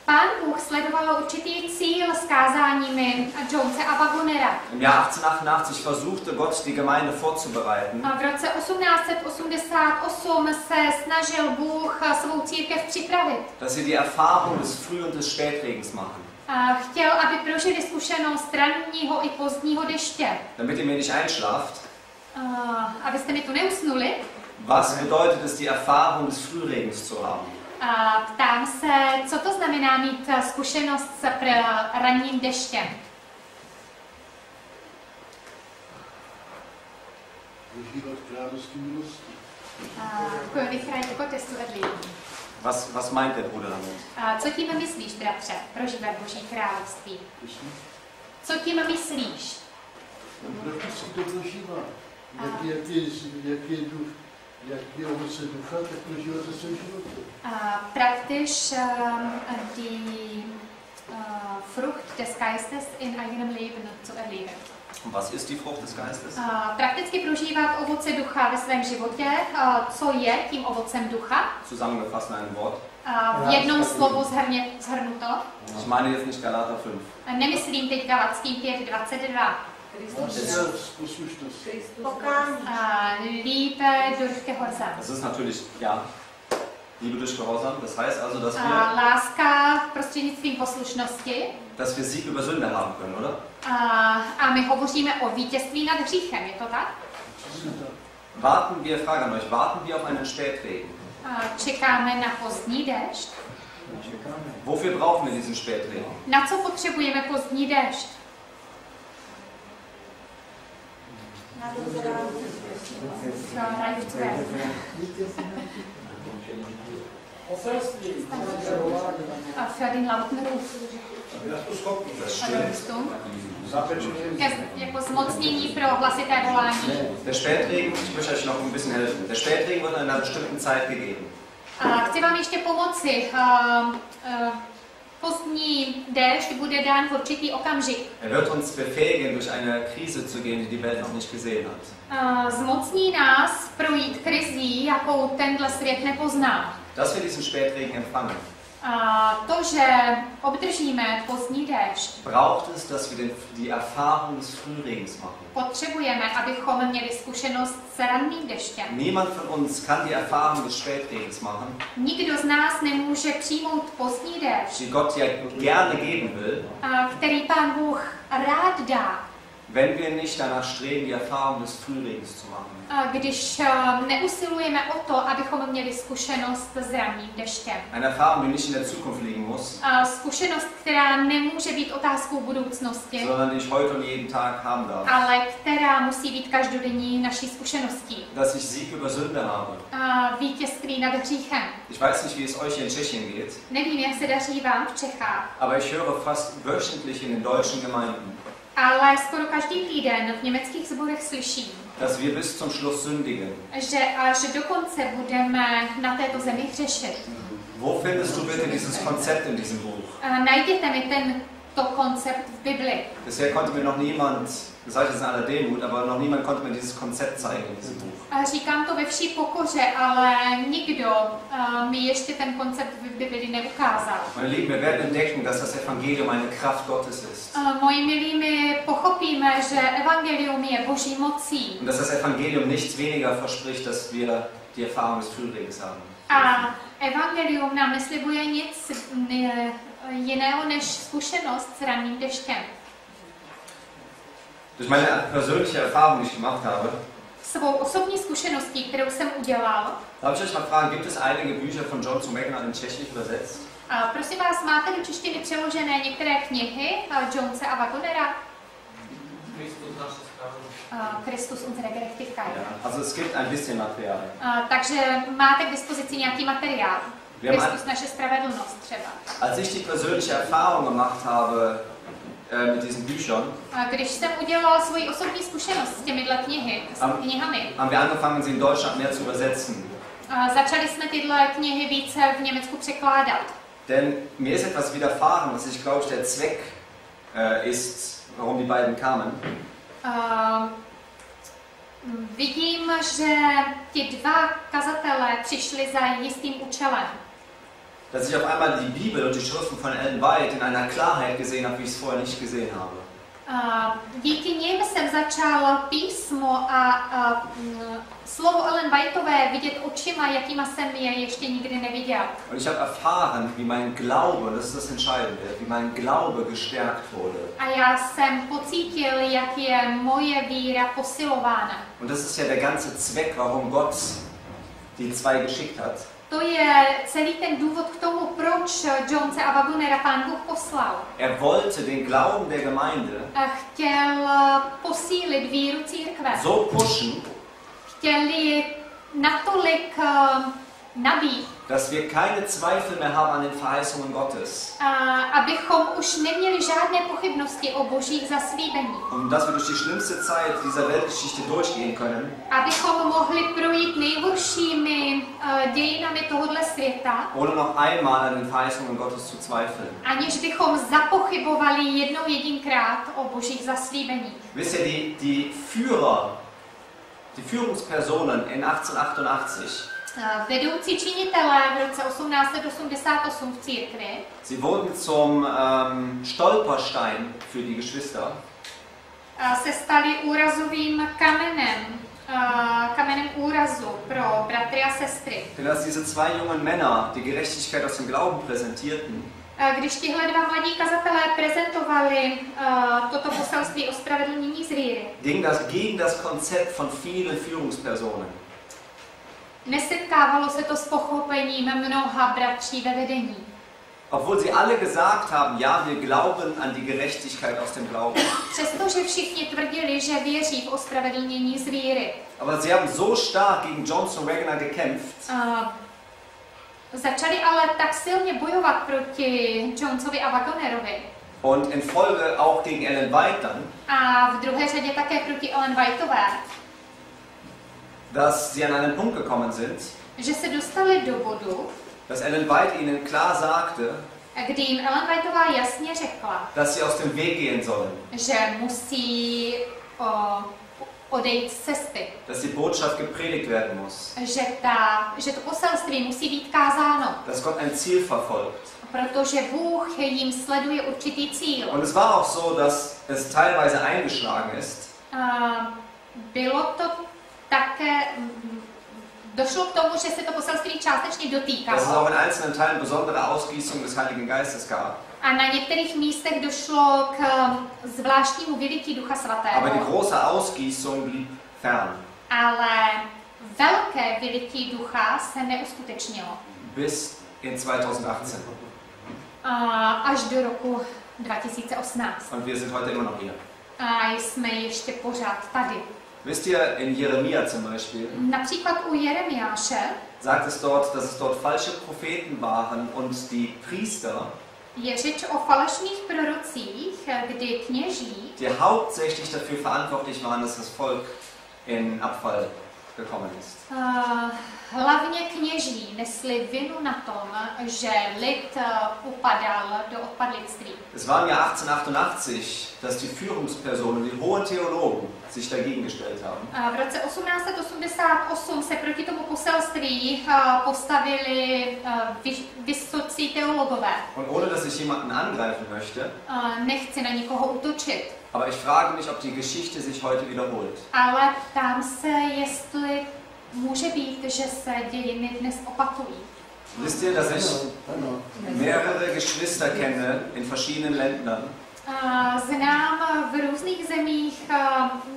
S2: Pán Bůh sledoval určitý cíl s kázáními Jonese a Wagonera.
S1: Im Jahr 1888 versuchte Gott, die Gemeinde vorzubereiten,
S2: A v roce 1888 se snažil Bůh svou církev připravit,
S1: dass sie die Erfahrung des Früh- und des Spätregens machen.
S2: A chtěl, aby prožili zkušenost ranního i pozdního deště.
S1: damit ihr mir nicht einschlaft.
S2: A abyste mi tu neusnuli.
S1: Was bedeutet es, die Erfahrung des Frühregens zu haben?
S2: A ptám se, co to znamená mít eh, zkušenost s ranním deštěm. Zu erleben.
S1: Was, was meint der Bruder damit?
S2: A co tím myslíš, bratře, prožívat Boží království? Co tím myslíš?
S4: No, prakticky to prožívá. Jak, jak, je, jak, je duch,
S2: Uh, praktisch uh, die Frucht des Geistes in eigenem Leben zu erleben.
S1: Und was ist die Frucht des Geistes?
S2: Prakticky prožívat ovoce ducha ve svém životě, co je tím ovocem ducha.
S1: Zusammengefasst in einem Wort.
S2: V jednom slovu zhrnuto.
S1: Ich meine jetzt nicht Galater 5.
S2: Nemyslím teď
S4: Galatským
S3: 5,
S2: 22. Liebe durch Gehorsam.
S1: Das ist natürlich, ja, Liebe durch Gehorsam. Das heißt also, dass wir,
S2: láska prostřednictvím poslušnosti.
S1: dass wir Sieg über Sünde haben können, oder?
S2: A my hovoříme o vítězství nad hříchem, je to tak?
S1: Warten wir, Frage an euch, warten wir auf einen Spätregen?
S2: Čekáme na pozdní déšť.
S1: Wofür brauchen wir diesen Spätregen?
S2: Na co potřebujeme pozdní déšť? Für Reifzwe. A für den lauten Ruf.
S1: Das
S2: A.
S4: Zapečeně
S2: Ke, jako zmocnění pro hlasité volání.
S1: Der Spätregen, ich möchte euch noch ein bisschen helfen. Der Spätregen wird in einer bestimmten Zeit gegeben.
S2: A chci vám ještě pomoci. Uh, uh, pozdní déšť bude dán v určitý okamžik.
S1: Er wird uns befähigen, durch eine Krise zu gehen, die die Welt noch nicht gesehen hat.
S2: Zmocní nás projít krizí, jakou tenhle svět nepozná.
S1: Dass wir diesen Spätregen empfangen,
S2: to, že obdržíme pozdní déšť,
S1: braucht es, dass wir den, die Erfahrung des Frühregens machen.
S2: potřebujeme, abychom měli zkušenost s ranným deštěm.
S1: Niemand von uns kann die Erfahrung des Spätregens machen,
S2: Nikdo z nás nemůže přijmout pozdní déšť,
S1: die Gott ja gerne geben will,
S2: a který Pán Bůh rád dá,
S1: wenn wir nicht danach streben, die Erfahrung des Frühregens zu machen.
S2: když a, neusilujeme o to, abychom měli zkušenost s ranným deštěm.
S1: Eine Erfahrung, die nicht in der Zukunft liegen muss,
S2: zkušenost, která nemůže být otázkou budoucnosti,
S1: sondern die ich heute und jeden Tag haben darf.
S2: ale která musí být každodenní naší zkušeností.
S1: Dass ich Sieg über Sünde habe.
S2: Vítězství nad hříchem.
S1: Ich weiß nicht, wie es euch in Tschechien geht,
S2: Nevím, jak se daří vám v Čechách,
S1: aber ich höre fast wöchentlich in den deutschen Gemeinden,
S2: ale skoro každý týden v německých zborech slyším,
S1: dass wir bis zum Schluss sündigen.
S2: že až do konce budeme na této zemi hřešit.
S1: Wo findest du bitte dieses Konzept in diesem Buch?
S2: A najděte mi tento koncept v Bibli.
S1: Bisher konnte mir noch niemand, jetzt in aller Demut, aber noch niemand konnte mir dieses Konzept zeigen in diesem Buch.
S2: A říkám to ve vší pokoře, ale nikdo uh, mi ještě ten koncept v Bibli neukázal.
S1: Meine Lieben, wir werden entdecken, dass das Evangelium eine Kraft Gottes ist.
S2: Uh, moji milí, my pochopíme, že evangelium je boží mocí
S1: Und dass das Evangelium nichts weniger verspricht, dass wir die Erfahrung des Frühregens haben.
S2: a evangelium nám neslibuje nic ne, jiného než zkušenost s ranným deštěm.
S1: Durch meine persönliche Erfahrung, die ich gemacht habe,
S2: Svou osobní zkušeností, kterou jsem udělal,
S1: darf ich euch mal fragen, gibt es einige Bücher von John Zumegner in Tschechisch übersetzt?
S2: a prosím vás, máte do češtiny přeložené některé knihy uh, Jonese a Wagonera?
S5: Kristus
S2: Kristus unsere Gerechtigkeit.
S1: Ja, also es gibt ein bisschen Material.
S2: Uh, takže máte k dispozici nějaký materiál. Kristus naše spravedlnost třeba.
S1: Als ich die persönliche Erfahrung gemacht habe mit diesen Büchern,
S2: když jsem udělala svoji osobní zkušenost s těmihle knihy, s
S1: Am-
S2: knihami,
S1: haben wir angefangen, sie in Deutschland mehr zu übersetzen.
S2: a začali jsme tyhle knihy více v Německu překládat.
S1: Denn mir ist etwas widerfahren, was ich glaube, der Zweck äh, ist, warum die beiden kamen.
S2: A vidím, že ti dva kazatelé přišli za jistým účelem.
S1: Dass ich auf einmal die Bibel und die Schriften von Ellen White in einer Klarheit gesehen habe, wie ich es vorher nicht gesehen habe.
S2: Díky nim jsem začal písmo a, a slovo Ellen Whiteové vidět očima, jakýma jsem je ještě nikdy neviděl.
S1: Und ich habe erfahren, wie mein Glaube, das ist das Entscheidende, wie mein Glaube gestärkt wurde.
S2: A já jsem pocítil, jak je moje víra posilována.
S1: Und das ist ja der ganze Zweck, warum Gott die zwei geschickt hat.
S2: To je celý ten důvod k tomu, proč Jonese a Wagonera pán Bůh poslal.
S1: Er wollte den Glauben der Gemeinde
S2: A chtěl eh, posílit víru církve.
S1: so pushen,
S2: Chtěli natolik eh, nabít,
S1: dass wir keine Zweifel mehr haben an den Verheißungen Gottes.
S2: abychom už neměli žádné pochybnosti o božích zaslíbení.
S1: Und dass wir durch die schlimmste Zeit dieser Weltgeschichte durchgehen können,
S2: Abychom mohli projít nejhoršími eh, dějinami tohoto světa,
S1: ohne noch einmal an den Verheißungen Gottes zu zweifeln.
S2: aniž bychom zapochybovali jednou jedinkrát o božích zaslíbeních.
S1: Wisst ihr, die, die Führer, die Führungspersonen in 1888,
S2: Eh, Vedoucí činitelé v roce 1888 v církvi
S1: sie wurden zum ähm, Stolperstein für die Geschwister.
S2: eh, se stali úrazovým kamenem, eh, kamenem úrazu pro bratry a sestry.
S1: Denn als diese zwei jungen Männer die Gerechtigkeit aus dem Glauben präsentierten,
S2: Eh, Když tihle dva mladí kazatelé prezentovali eh, toto poselství o spravedlnění z víry,
S1: ging das gegen das Konzept von vielen Führungspersonen.
S2: Nesetkávalo se to s pochopením mnoha bratří ve vedení.
S1: Obwohl sie alle gesagt haben, ja, wir glauben an die Gerechtigkeit aus dem Glauben.
S2: Přestože všichni tvrdili, že věří v ospravedlnění z víry,
S1: Aber sie haben so stark gegen Johnson Wagner gekämpft,
S2: začali ale tak silně bojovat proti Jonesovi a Wagonerovi.
S1: Und in Folge auch gegen Ellen White dann,
S2: a v druhé řadě také proti Ellen Whiteové,
S1: dass sie an einen Punkt gekommen sind,
S2: že se dostali do bodu,
S1: dass Ellen White ihnen klar sagte,
S2: kdy jim Ellen Whiteová jasně řekla,
S1: dass sie aus dem Weg gehen sollen,
S2: že musí o, odejít z cesty,
S1: dass die Botschaft gepredigt werden muss,
S2: že, ta, že to poselství musí být kázáno,
S1: dass Gott ein Ziel verfolgt.
S2: protože Bůh jim sleduje určitý cíl.
S1: Und es war auch so, dass es teilweise eingeschlagen ist,
S2: A bylo to také, mm, došlo k tomu, že se to poselství částečně
S1: dass es
S2: dotýkalo.
S1: auch in einzelnen Teilen besondere Ausgießungen des Heiligen Geistes gab.
S2: A na některých místech došlo k mm, zvláštnímu vylití Ducha
S1: Aber die
S2: Svatého.
S1: große Ausgießung blieb fern.
S2: Ale velké vylití ducha se neuskutečnilo.
S1: Bis in 2018.
S2: A až do roku 2018.
S1: Und wir sind heute immer noch hier.
S2: A jsme ještě pořád tady.
S1: Wisst ihr, in Jeremia zum Beispiel,
S2: u Jeremiáše
S1: sagt es dort, dass es dort falsche Propheten waren und die Priester,
S2: je řeč o falešných prorocích, kdy kněží
S1: die hauptsächlich dafür verantwortlich waren, dass das Volk in Abfall gekommen ist.
S2: Uh, hlavně kněží nesli vinu na tom, že lid uh, upadal do odpadlictví.
S1: Es war im Jahr 1888, dass die Führungspersonen, die hohen Theologen, sich dagegen gestellt haben.
S2: Uh, v roce 1888 se proti tomu poselství uh, postavili vys- vysocí teologové.
S1: Und ohne dass ich jemanden angreifen möchte,
S2: nechci na nikoho útočit,
S1: aber ich frage mich, ob die Geschichte sich heute wiederholt.
S2: ale ptám se, jestli může být, že se dějiny dnes opakují.
S1: Wisst ihr, dass ich
S4: Ano, ano.
S1: mehrere Geschwister kenne in verschiedenen Ländern,
S2: znám v různých zemích uh,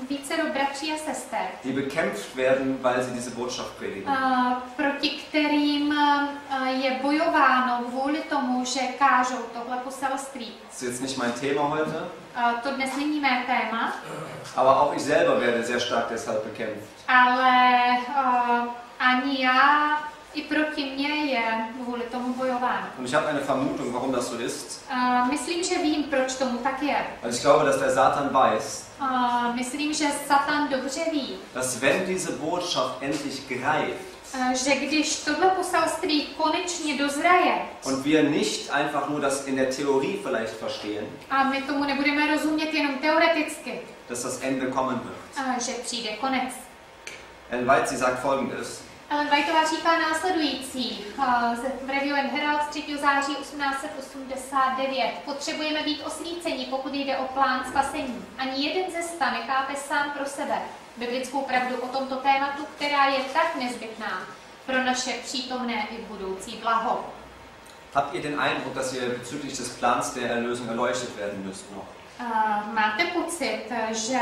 S2: více bratří a sester,
S1: die bekämpft werden, weil sie diese Botschaft predigen.
S2: uh, proti kterým je bojováno kvůli tomu, že kážou tohle poselství.
S1: Das ist jetzt nicht mein Thema heute,
S2: to dnes není mé téma,
S1: aber auch ich selber werde sehr stark deshalb bekämpft.
S2: ale ani já i proti mně je kvůli tomu bojováno.
S1: Und ich habe eine Vermutung, warum das so ist.
S2: Uh, myslím, že vím, proč tomu tak je.
S1: Also ich glaube, dass der Satan weiß,
S2: Uh, myslím, že Satan dobře ví,
S1: dass wenn diese Botschaft endlich greift
S2: že když tohle poselství konečně dozraje,
S1: und wir nicht einfach nur das in der Theorie vielleicht verstehen,
S2: A my tomu nebudeme rozumět jenom teoreticky,
S1: dass das Ende kommen wird.
S2: a že přijde konec.
S1: Ellen White, sie sagt folgendes.
S2: Ellen Whiteová říká následující eh, v Review and Herald z 3. září 1889. Potřebujeme být osvíceni, pokud jde o plán spasení. Ani jeden ze sta nechápe sám pro sebe biblickou pravdu o tomto tématu, která je tak nezbytná pro naše přítomné i budoucí blaho.
S1: Habt ihr den Eindruck, dass ihr bezüglich des Plans der Erlösung erleuchtet werden müsst noch?
S2: Eh, Máte pocit, že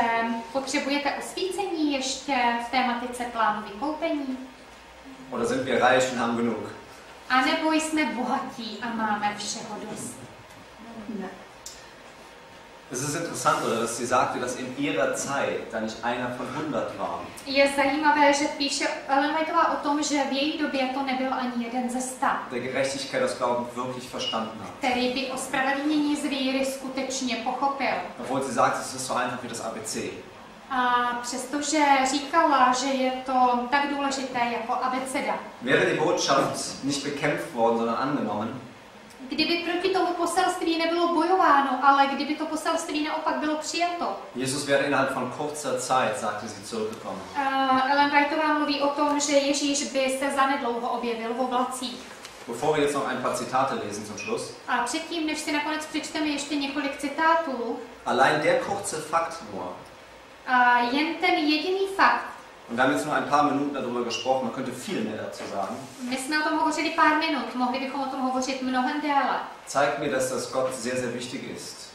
S2: potřebujete osvícení ještě v tématice plánu vykoupení?
S1: Oder sind wir reich und haben genug?
S2: A nebo jsme bohatí a máme všeho dost?
S3: Ne.
S1: Es ist interessant, oder, dass sie sagte, dass in ihrer Zeit da nicht einer von 100 war.
S2: Je zajímavé, že píše Ellen Whiteová o tom, že v její době to nebyl ani jeden ze sta,
S1: Der Gerechtigkeit aus Glauben wirklich verstanden hat.
S2: který by ospravedlnění z víry skutečně pochopil.
S1: Obwohl sie sagt, es ist so einfach wie das ABC.
S2: A přestože říkala, že je to tak důležité jako abeceda,
S1: Wäre die Botschaft nicht bekämpft worden, sondern angenommen,
S2: kdyby proti tomu poselství nebylo bojováno, ale kdyby to poselství naopak bylo přijato,
S1: Jesus wäre innerhalb von kurzer Zeit, sagte sie, zurückgekommen.
S2: Uh, Ellen Whiteová mluví o tom, že Ježíš by se zanedlouho objevil v oblacích.
S1: Bevor wir jetzt noch ein paar Zitate lesen zum Schluss.
S2: A předtím, než si nakonec přečteme ještě několik citátů,
S1: Allein der kurze Fakt nur, und wir haben jetzt nur ein paar Minuten darüber gesprochen, man könnte viel mehr dazu sagen, zeigt mir, dass das Gott sehr, sehr wichtig ist.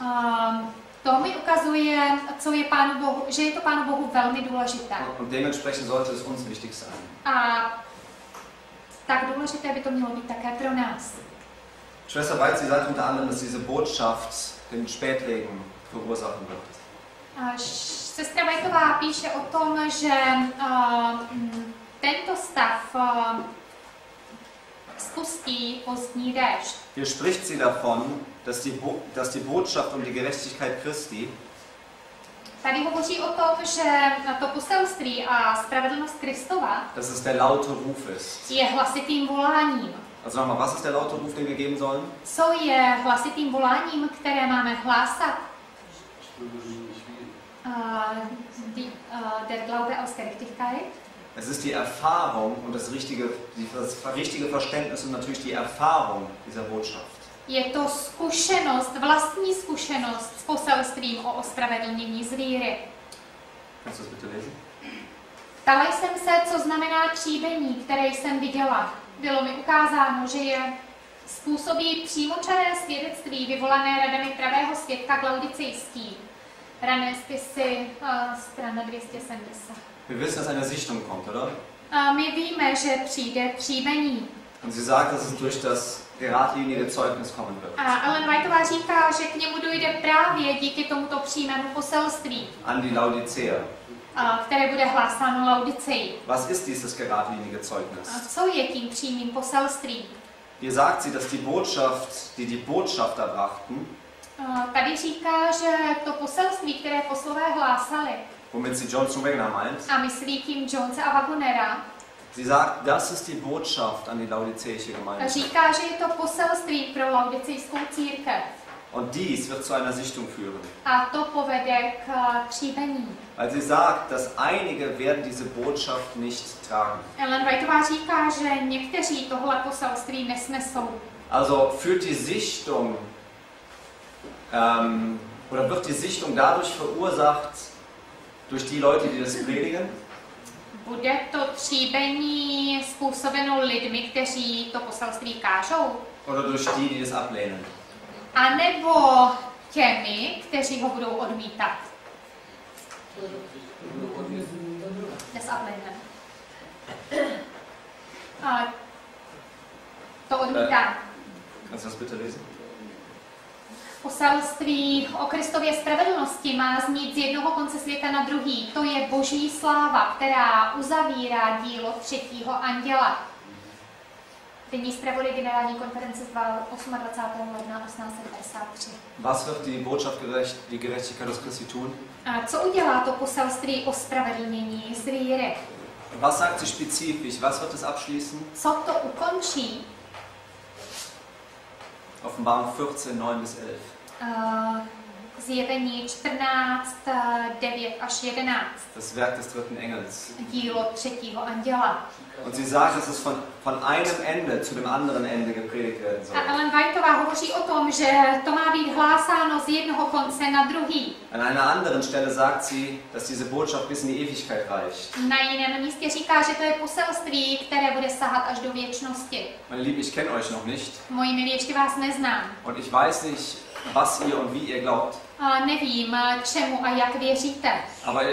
S2: To mi ukazuje, co je Pánu Bohu, že je to Pánu Bohu velmi důležité.
S1: Und dementsprechend sollte es uns wichtig sein.
S2: A tak důležité by to mělo být také pro nás.
S1: Schwester Weiz, sie sagt unter anderem, dass diese Botschaft den Spätregen verursachen wird.
S2: Š- Sestra Vajtová píše o tom, že uh, mm, tento stav uh, spustí pozdní déšť.
S1: Hier spricht sie davon, dass die, Bo dass die Botschaft um die Gerechtigkeit Christi
S2: Tady hovoří o tom, že to poselství a spravedlnost Kristova
S1: dass es der laute Ruf ist.
S2: je hlasitým voláním.
S1: Also nochmal, was ist der laute Ruf, den wir geben sollen?
S2: Co je hlasitým voláním, které máme hlásat? Uh, die, uh, der Glaube aus Gerechtigkeit.
S1: Es ist die Erfahrung und das richtige, das richtige Verständnis und natürlich die Erfahrung dieser Botschaft.
S2: Je to zkušenost, vlastní zkušenost s poselstvím o ospravedlnění z víry.
S1: Kannst du das bitte lesen?
S2: Ptala jsem se, co znamená tříbení, které jsem viděla. Bylo mi ukázáno, že je způsobí přímočaré svědectví vyvolané radami pravého svědka Glaudicejský. Rané spisy, uh, strana 270.
S1: Wir wissen, dass eine Sichtung kommt, oder?
S2: A my víme, že přijde tříbení.
S1: Und sie sagt, dass es durch das geradlinige Zeugnis kommen wird.
S2: A Ellen Whiteová říká, že k němu dojde právě díky tomuto přímému poselství,
S1: An die Laodicea.
S2: a, které bude hlásáno Laudiceji.
S1: Was ist dieses geradlinige
S2: A
S1: Zeugnis?
S2: co je tím přímým poselstvím?
S1: Hier sagt sie, dass die Botschaft, die die Botschafter brachten,
S2: A, Tady říká, že to poselství, které poslové hlásali,
S1: womit sie Johnson Wagner meint,
S2: a myslí tím Jonesa a Wagonera,
S1: sie sagt, das ist die Botschaft an die laodiceische Gemeinde.
S2: říká, že je to poselství pro laudicejskou církev.
S1: Und dies wird zu einer Sichtung führen.
S2: A to povede k tříbení.
S1: Weil sie sagt, dass einige werden diese Botschaft nicht tragen.
S2: Ellen Whiteová říká, že někteří tohle poselství nesnesou.
S1: Also führt die Sichtung ähm, oder wird die Sichtung dadurch verursacht durch die Leute, die das predigen?
S2: Bude to tříbení způsobeno lidmi, kteří to poselství kážou?
S1: Oder durch die, die das ablehnen?
S2: A nebo těmi, kteří ho budou odmítat? Des ablehnen. A to odmítá.
S1: Kannst du das bitte lesen?
S2: Poselství o Kristově spravedlnosti má znít z jednoho konce světa na druhý. To je boží sláva, která uzavírá dílo třetího anděla. Denní zpravodaj generální konference z 28. ledna 1853.
S1: Was wird die Botschaft, gerecht, die Gerechtigkeit aus Christi tun?
S2: A co udělá to poselství o spravedlnění z víry?
S1: Was sagt sie spezifisch? Was wird es abschließen?
S2: Co to ukončí?
S1: Offenbarung 14, 9 bis 11.
S2: Uh, Zjevení 14, eh, 9 až 11.
S1: Das Werk des dritten Engels.
S2: Dílo třetího anděla.
S1: Und sie sagt, dass es von, von einem Ende zu dem anderen Ende gepredigt werden soll.
S2: A Ellen Whiteová hovoří o tom, že to má být hlásáno z jednoho konce na druhý.
S1: An einer anderen Stelle sagt sie, dass diese Botschaft bis in die Ewigkeit reicht.
S2: Na jiném místě říká, že to je poselství, které bude sahat až do věčnosti.
S1: Meine Lieben, ich kenne euch noch nicht
S2: Moji milí, ještě vás neznám.
S1: und ich weiß nicht, was ihr und wie ihr glaubt.
S2: A nevím, čemu a jak věříte.
S1: Aber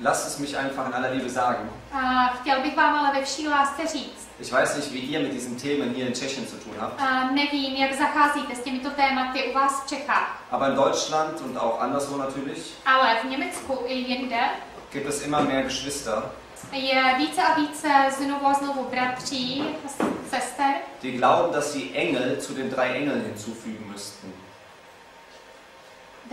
S1: lasst es mich einfach in aller Liebe sagen.
S2: A chtěl bych vám ale ve vší lásce říct.
S1: Ich weiß nicht, wie ihr mit diesen Themen hier in Tschechien zu tun habt,
S2: A nevím, jak zacházíte s těmito tématy u vás v Čechách.
S1: aber in Deutschland und auch anderswo natürlich
S2: Ale v Německu i jinde
S1: gibt es immer mehr Geschwister,
S2: je více a více znovu a znovu bratří, sester,
S1: die glauben, dass sie Engel zu den drei Engeln hinzufügen müssten.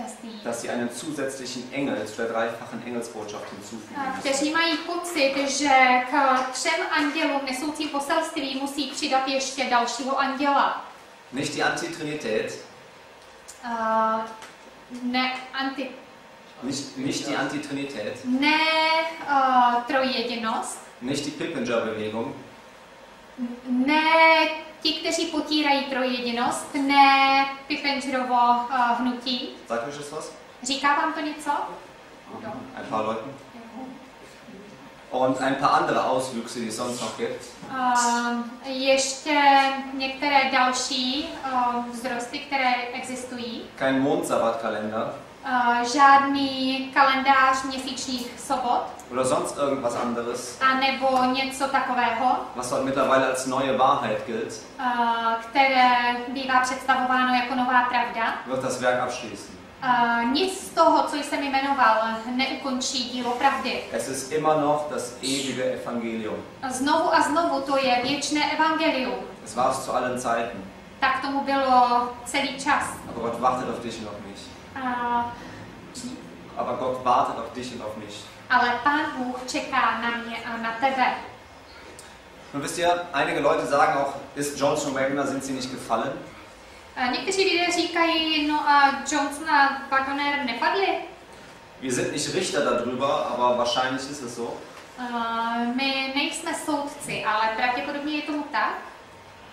S2: Dass die
S1: Dass sie einen zusätzlichen Engel zu der dreifachen Engelsbotschaft hinzufügen
S2: A
S1: müssten.
S2: kteří mají pocit, že k třem andělům nesoucím poselství musí přidat ještě dalšího anděla.
S1: Nicht die Antitrinität,
S2: Uh, ne, anti,
S1: nicht, nicht die Antitrinität,
S2: ne uh, trojjedinost,
S1: nicht die Pippinger-Bewegung,
S2: ne ti, kteří potírají trojjedinost, ne Pippengerovo uh, hnutí.
S1: das was?
S2: Říká vám to něco?
S1: Ein paar Leuten. Und ein paar andere Auswüchse, die es sonst noch gibt.
S2: Uh, ještě některé další uh, vzrosty, které existují.
S1: Kein Mondsabbatkalender
S2: Uh, žádný kalendář měsíčních sobot,
S1: oder sonst irgendwas anderes,
S2: a nebo něco takového,
S1: was dort mittlerweile als neue Wahrheit gilt,
S2: uh, které bývá představováno jako nová pravda.
S1: wird das Werk abschließen.
S2: Uh, nic z toho, co jsem jmenoval, neukončí dílo pravdy.
S1: Es ist immer noch das ewige Evangelium.
S2: Znovu a znovu to je věčné evangelium.
S1: Es war es zu allen Zeiten.
S2: Tak tomu bylo celý čas.
S1: Aber Gott wartet auf dich und auf
S2: Uh,
S1: Aber Gott wartet auf dich und auf mich.
S2: ale Pán Bůh čeká na mě a na tebe.
S1: Nun wisst ihr, einige Leute sagen auch, ist Johnson Wagner, sind sie nicht gefallen?
S2: Někteří lidé říkají, no a Johnson a Wagner nepadli.
S1: Wir sind nicht Richter darüber, aber wahrscheinlich ist es so.
S2: Uh, my nejsme soudci, ale pravděpodobně je tomu tak.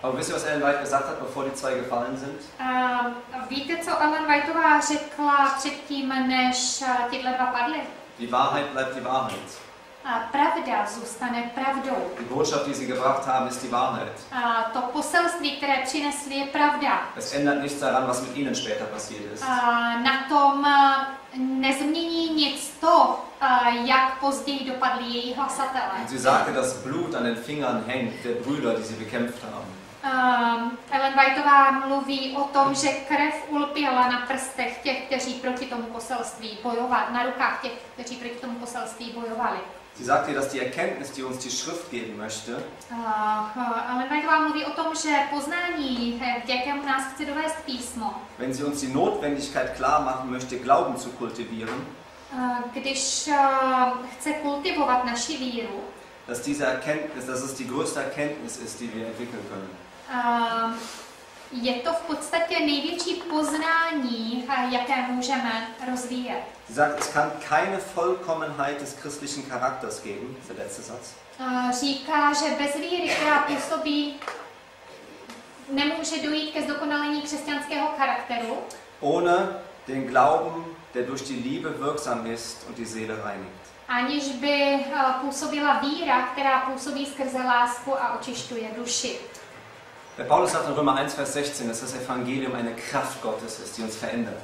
S1: Aber wisst ihr, was Ellen White gesagt hat, bevor die zwei gefallen sind?
S2: Uh, víte, co Ellen Whiteová řekla předtím, než uh, tyhle dva padly?
S1: Die Wahrheit bleibt die Wahrheit.
S2: Uh, pravda zůstane pravdou.
S1: Die Botschaft, die sie gebracht haben, ist die Wahrheit.
S2: Uh, to poselství, které přinesli, je pravda.
S1: Es ändert nichts daran, was mit ihnen später passiert ist.
S2: Uh, na tom uh, nezmění nic to, uh, jak později dopadli její hlasatelé.
S1: Und sie sagte, dass Blut an den Fingern hängt der Brüder, die sie bekämpft haben.
S2: Um, Ellen Whiteová mluví o tom, že krev ulpěla na prstech těch, kteří proti tomu poselství bojovali, na rukách těch, kteří proti tomu poselství bojovali.
S1: Sie sagte, dass die Erkenntnis, die uns die Schrift geben möchte,
S2: Uh, Ellen Whiteová mluví o tom, že poznání, eh, k jakému nás chce dovést písmo,
S1: wenn sie uns die Notwendigkeit klar machen möchte, Glauben zu kultivieren,
S2: uh, když uh, chce kultivovat naši víru,
S1: dass diese Erkenntnis, dass es die größte Erkenntnis ist, die wir entwickeln können.
S2: Uh, je to v podstatě největší poznání, uh, jaké můžeme rozvíjet.
S1: Sagt, es kann keine Vollkommenheit des christlichen Charakters geben, der letzte Satz,
S2: Uh, říká, že bez víry, která působí, nemůže dojít ke zdokonalení křesťanského charakteru,
S1: ohne den Glauben, der durch die Liebe wirksam ist und die Seele reinigt.
S2: aniž by uh, působila víra, která působí skrze lásku a očišťuje duši.
S1: Der Paulus sagt in Römer 1, Vers 16, dass das Evangelium eine Kraft Gottes ist, die uns verändert.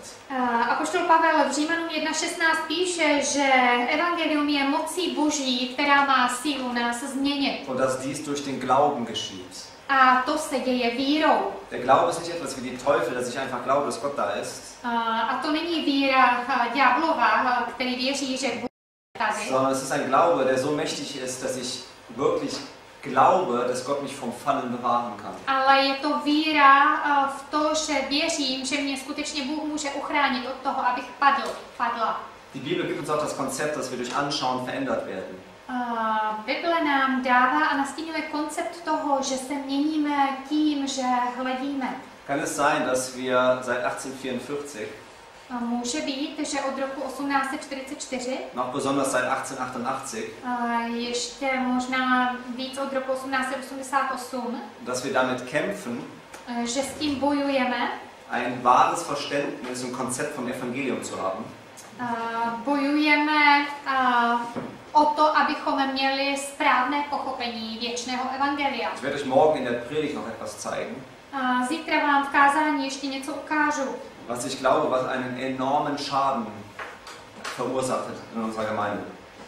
S2: Apoštol Pavel v Římanům 1.16 píše, že evangelium je mocí boží, která má sílu nás změnit.
S1: Und dass dies durch den Glauben geschieht.
S2: A to se děje vírou.
S1: Der Glaube ist nicht etwas wie die Teufel, dass ich einfach glaube, dass Gott da ist,
S2: a to není víra ďáblova, který věří, že Bůh tady.
S1: sondern es ist ein Glaube, der so mächtig ist, dass ich wirklich glaube, dass Gott mich vom Fallen bewahren kann.
S2: Ale je to víra uh, v to, že věřím, že mě skutečně Bůh může uchránit od toho, abych padl, padla.
S1: Die Bibel gibt uns auch das Konzept, dass wir durch Anschauen verändert werden.
S2: Uh, Bible nám dává a nastínuje koncept toho, že se měníme tím, že hledíme.
S1: Kann es sein, dass wir seit 1844
S2: A může být, že od roku 1844,
S1: noch besonders seit 1888,
S2: a ještě možná víc od roku 1888,
S1: dass wir damit kämpfen,
S2: eh, že s tím bojujeme,
S1: ein wahres Verständnis und Konzept vom Evangelium zu haben.
S2: a bojujeme a, o to, abychom měli správné pochopení věčného evangelia.
S1: Ich werde euch morgen in der Predigt noch etwas zeigen,
S2: A zítra vám v kázání ještě něco ukážu,
S1: was ich glaube, was einen enormen Schaden verursacht hat in unserer Gemeinde.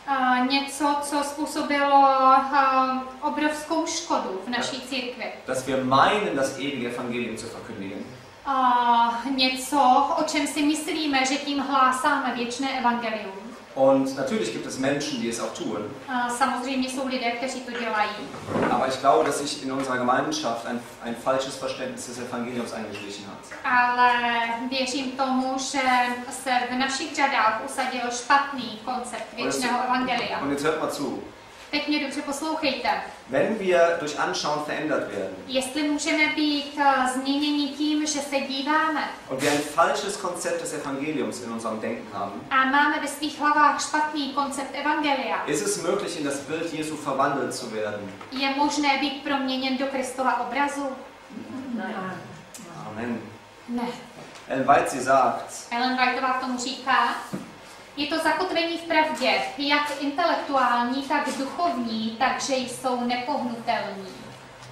S2: a, něco, co způsobilo a, obrovskou škodu v naší církvi.
S1: Dass wir meinen, das ewige Evangelium zu verkündigen,
S2: něco, o čem si myslíme, že tím hlásáme věčné evangelium.
S1: Und natürlich gibt es Menschen, die es auch tun. Aber ich glaube, dass sich in unserer Gemeinschaft ein, ein falsches Verständnis des Evangeliums eingeschlichen hat.
S2: Věčného evangelia.
S1: Und jetzt hört mal zu.
S2: Teď mě dobře poslouchejte.
S1: Wenn wir durch Anschauen verändert werden
S2: Jestli můžeme být eh, změněni tím, že se díváme
S1: und wir ein falsches Konzept des Evangeliums in unserem Denken haben,
S2: a máme ve svých hlavách špatný koncept evangelia,
S1: ist es möglich, in das Bild Jesu verwandelt zu werden.
S2: je možné být proměněn do Kristova obrazu?
S1: Amen.
S2: Ne.
S1: Ellen White, sie sagt,
S2: Ellen Whiteová tomu říká, je to zakotvení v pravdě, jak intelektuální, tak duchovní, takže jsou nepohnutelní.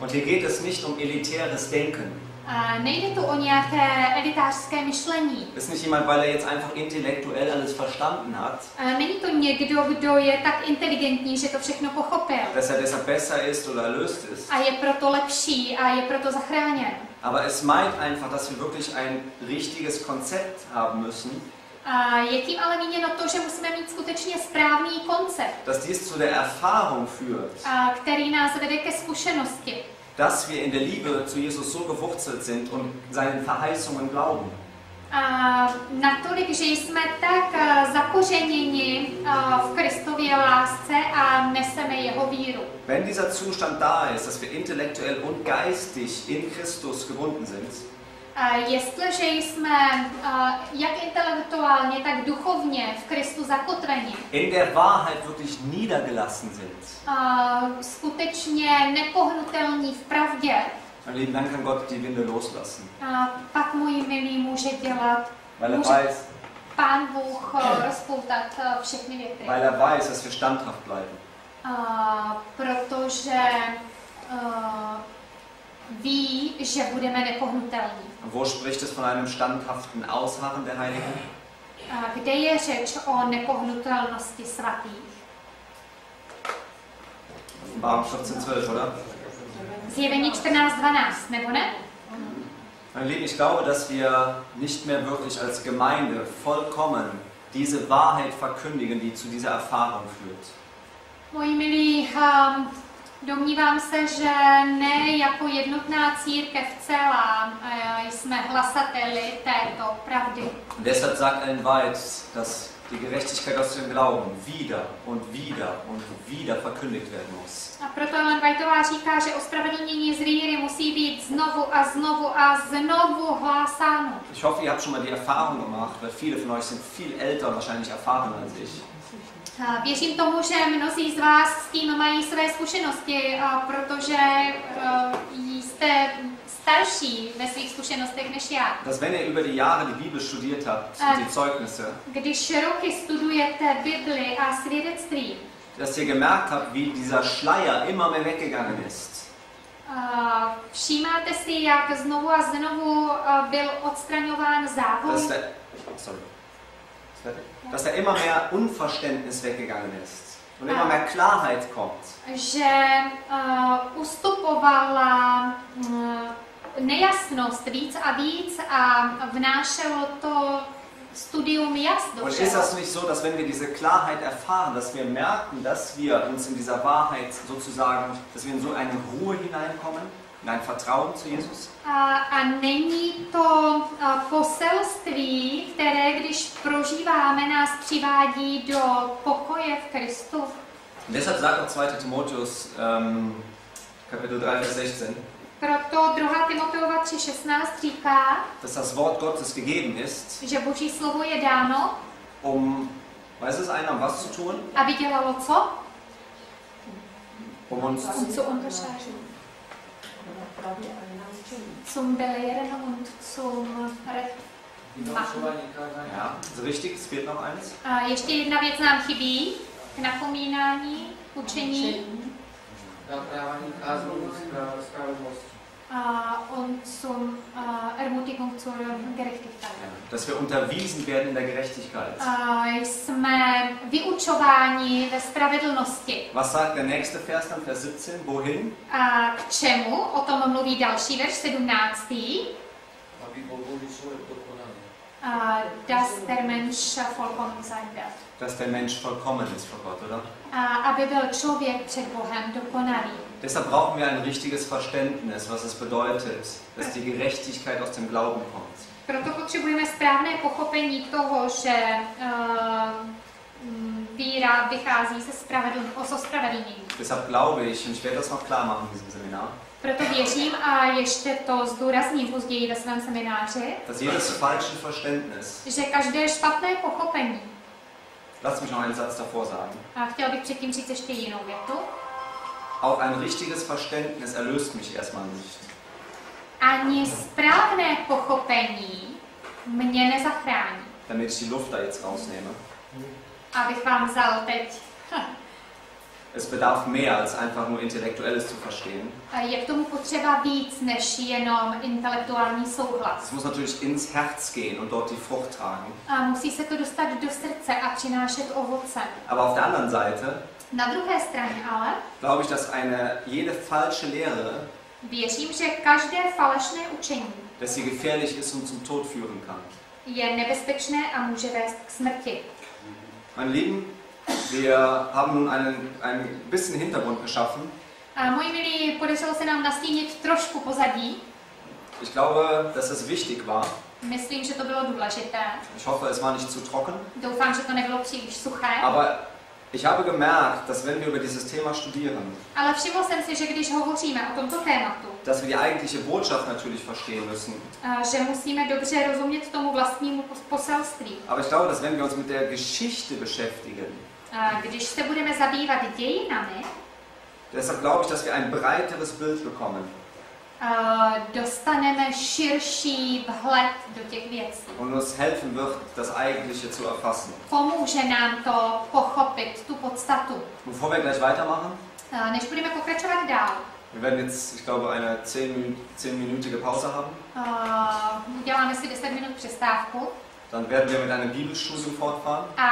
S1: und hier geht es nicht um elitäres Denken.
S2: A nejde tu o nějaké elitářské myšlení.
S1: Ist nicht jemand, weil er jetzt einfach intellektuell alles verstanden hat,
S2: A není to někdo, kdo je tak inteligentní, že to všechno pochopil.
S1: dass er deshalb besser ist oder erlöst ist.
S2: A je proto lepší a je proto zachráněn.
S1: Aber es meint einfach, dass wir wirklich ein richtiges Konzept haben müssen,
S2: je tím ale míněno to, že musíme mít skutečně správný koncept,
S1: dass dies zu der Erfahrung führt,
S2: a který nás vede ke zkušenosti.
S1: dass wir in der Liebe zu Jesus so gewurzelt sind und seinen Verheißungen glauben.
S2: A natolik, že jsme tak a, zakořeněni a, v Kristově lásce a neseme jeho víru.
S1: Wenn dieser Zustand da ist, dass wir intellektuell und geistig in Christus gebunden sind,
S2: jestliže jsme jak intelektuálně, tak duchovně v Kristu zakotveni,
S1: in der Wahrheit wirklich niedergelassen sind,
S2: skutečně nepohnutelní v pravdě,
S1: mein Lieben, dann kann Gott die Winde loslassen.
S2: pak můj milý může dělat,
S1: Weil er
S2: může
S1: weiß,
S2: Pán Bůh a, rozpoutat a, všechny věty.
S1: weil er weiß, dass wir standhaft bleiben.
S2: Protože a, ví, že budeme nepohnutelní.
S1: Wo spricht es von einem standhaften Ausharren der Heiligen?
S2: Kde je řeč o nepohnutelnosti svatých?
S1: Offenbarung 14,12, oder?
S2: Zjevení 14.12, nebo ne?
S1: Meine Lieben, ich glaube, dass wir nicht mehr wirklich als Gemeinde vollkommen diese Wahrheit verkündigen, die zu dieser Erfahrung führt.
S2: Moji milí, um, domnívám se, že ne jako jednotná církev celá uh, jsme hlasateli této pravdy.
S1: Deshalb sagt Ellen White, dass die Gerechtigkeit aus dem Glauben wieder und wieder und wieder verkündigt werden muss.
S2: A proto Ellen Whiteová říká, že ospravedlnění z víry musí být znovu a znovu a znovu hlásáno.
S1: Ich hoffe, ihr habt schon mal die Erfahrung gemacht, weil viele von euch sind viel älter und wahrscheinlich erfahrener als ich.
S2: Věřím tomu, že mnozí z vás s tím mají své zkušenosti, a protože uh, jste starší ve svých zkušenostech než já.
S1: Dass wenn ihr über die Jahre die Bibel studiert habt,
S2: Ah.
S1: die Zeugnisse,
S2: Když roky studujete Bibli a svědectví,
S1: dass ihr gemerkt habt, wie dieser Schleier immer mehr weggegangen ist.
S2: a všímáte si, jak znovu a znovu a, byl odstraňován
S1: Dass
S2: závoj,
S1: sorry. Dass da immer mehr Unverständnis weggegangen ist und immer mehr Klarheit kommt.
S2: že uh, ustupovala uh, nejasnost víc a víc a vnášelo to studium jas do
S1: Und ist das nicht so, dass wenn wir diese Klarheit erfahren, dass wir merken, dass wir uns in dieser Wahrheit sozusagen, dass wir in so eine Ruhe hineinkommen, in ein Vertrauen zu Jesus?
S2: A, a není to a, poselství, které když prožíváme, nás přivádí do pokoje v Kristu.
S1: Deshalb sagt auch 2. Timotheus, ähm, Kapitel 3, Vers 16,
S2: Proto 2. Timoteova 3.16 říká,
S1: dass das Wort Gottes gegeben ist,
S2: že Boží slovo je dáno,
S1: um, weiß es einer, um was zu tun?
S2: aby dělalo co?
S1: Um uns
S2: Und zu unterscheiden.
S3: Naučení.
S2: Zum Belehren und zum
S5: kázání.
S1: Ja, so richtig, es fehlt noch eins.
S2: A ještě jedna věc nám chybí k napomínání, učení.
S5: Naprávání kázní správ- spravedlnosti.
S2: Und zum Ermutigung zur Gerechtigkeit.
S1: Dass wir unterwiesen werden in der Gerechtigkeit.
S2: Jsme vyučováni ve spravedlnosti.
S1: Was sagt der nächste Vers dann, Vers 17? Wohin?
S2: K čemu? O tom mluví další verš 17.
S5: Aby bol Boží človek dokonalý.
S2: A das der Mensch vollkommen sein wird.
S1: Dass der Mensch vollkommen ist vor Gott, oder?
S2: A aby byl člověk před Bohem dokonalý.
S1: Deshalb brauchen wir ein richtiges Verständnis, was es bedeutet, dass die Gerechtigkeit aus dem Glauben kommt.
S2: Proto potřebujeme správné pochopení toho, že uh, víra vychází ze spravedlnění.
S1: Deshalb glaube ich, und ich werde das noch klar machen in diesem Seminar,
S2: Proto věřím a ještě to zdůrazním později ve svém semináři,
S1: dass jedes falsche Verständnis,
S2: že každé špatné pochopení,
S1: lass mich noch einen Satz davor sagen,
S2: a chtěl bych předtím říct ještě jinou větu,
S1: auch ein richtiges Verständnis erlöst mich erstmal nicht.
S2: ani správné pochopení mě nezachrání.
S1: Damit ich die Luft da jetzt rausnehme.
S2: Abych vám vzal teď.
S1: Es bedarf mehr als einfach nur Intellektuelles zu verstehen.
S2: Je k tomu potřeba víc než jenom intelektuální souhlas.
S1: Es muss natürlich ins Herz gehen und dort die Frucht tragen.
S2: A musí se to dostat do srdce a přinášet ovoce.
S1: Aber auf der anderen Seite
S2: Na druhé straně ale
S1: glaube ich, dass eine jede falsche Lehre,
S2: věřím, že každé falešné učení
S1: dass sie gefährlich ist und zum Tod führen kann.
S2: je nebezpečné a může vést k smrti.
S1: Meine Lieben, wir haben nun einen, ein bisschen Hintergrund geschaffen.
S2: A moji milí, podařilo se nám nastínit trošku pozadí.
S1: Ich glaube, dass es wichtig war.
S2: Myslím, že to bylo důležité.
S1: Ich hoffe, es war nicht zu trocken.
S2: Doufám, že to nebylo příliš suché.
S1: Aber ich habe gemerkt, dass wenn wir über dieses Thema studieren,
S2: Ale všiml jsem si, že když hovoříme o tomto tématu,
S1: dass wir die eigentliche Botschaft natürlich verstehen müssen.
S2: a že musíme dobře rozumět tomu vlastnímu pos- poselství.
S1: Aber ich glaube, dass wenn wir uns mit der Geschichte beschäftigen,
S2: A když se budeme zabývat dějinami,
S1: deshalb glaube ich, dass wir ein breiteres Bild bekommen
S2: dostaneme širší vhled do těch věcí.
S1: und uns helfen wird, das Eigentliche zu erfassen.
S2: Pomůže nám to pochopit, tu podstatu.
S1: Bevor wir gleich weitermachen,
S2: než budeme pokračovat dál,
S1: wir werden jetzt, ich glaube, eine 10 10-minütige Pause haben.
S2: uděláme si 10 minut přestávku
S1: Dann werden wir mit einem Bibelstudium fortfahren.
S2: a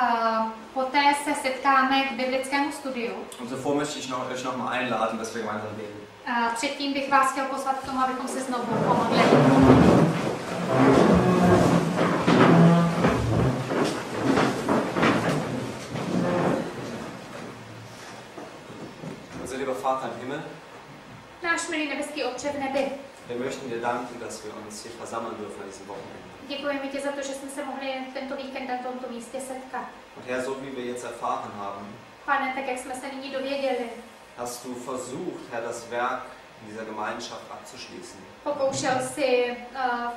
S2: a poté se setkáme k biblickému studiu.
S1: Und zuvor möchte ich noch, euch noch mal einladen, dass wir gemeinsam beten.
S2: A předtím bych vás chtěl pozvat k tomu, abychom se znovu pomodlili.
S1: Unser lieber Vater im Himmel,
S2: Náš milý nebeský Otče v nebi,
S1: wir möchten dir danken, dass wir uns hier versammeln dürfen an diesem Wochenende.
S2: děkujeme ti za to, že jsme se mohli tento víkend na tomto místě setkat.
S1: Und Herr, so wie wir jetzt erfahren haben,
S2: Pane, tak jak jsme se nyní dověděli,
S1: hast du versucht, Herr, das Werk in dieser Gemeinschaft abzuschließen.
S2: pokoušel si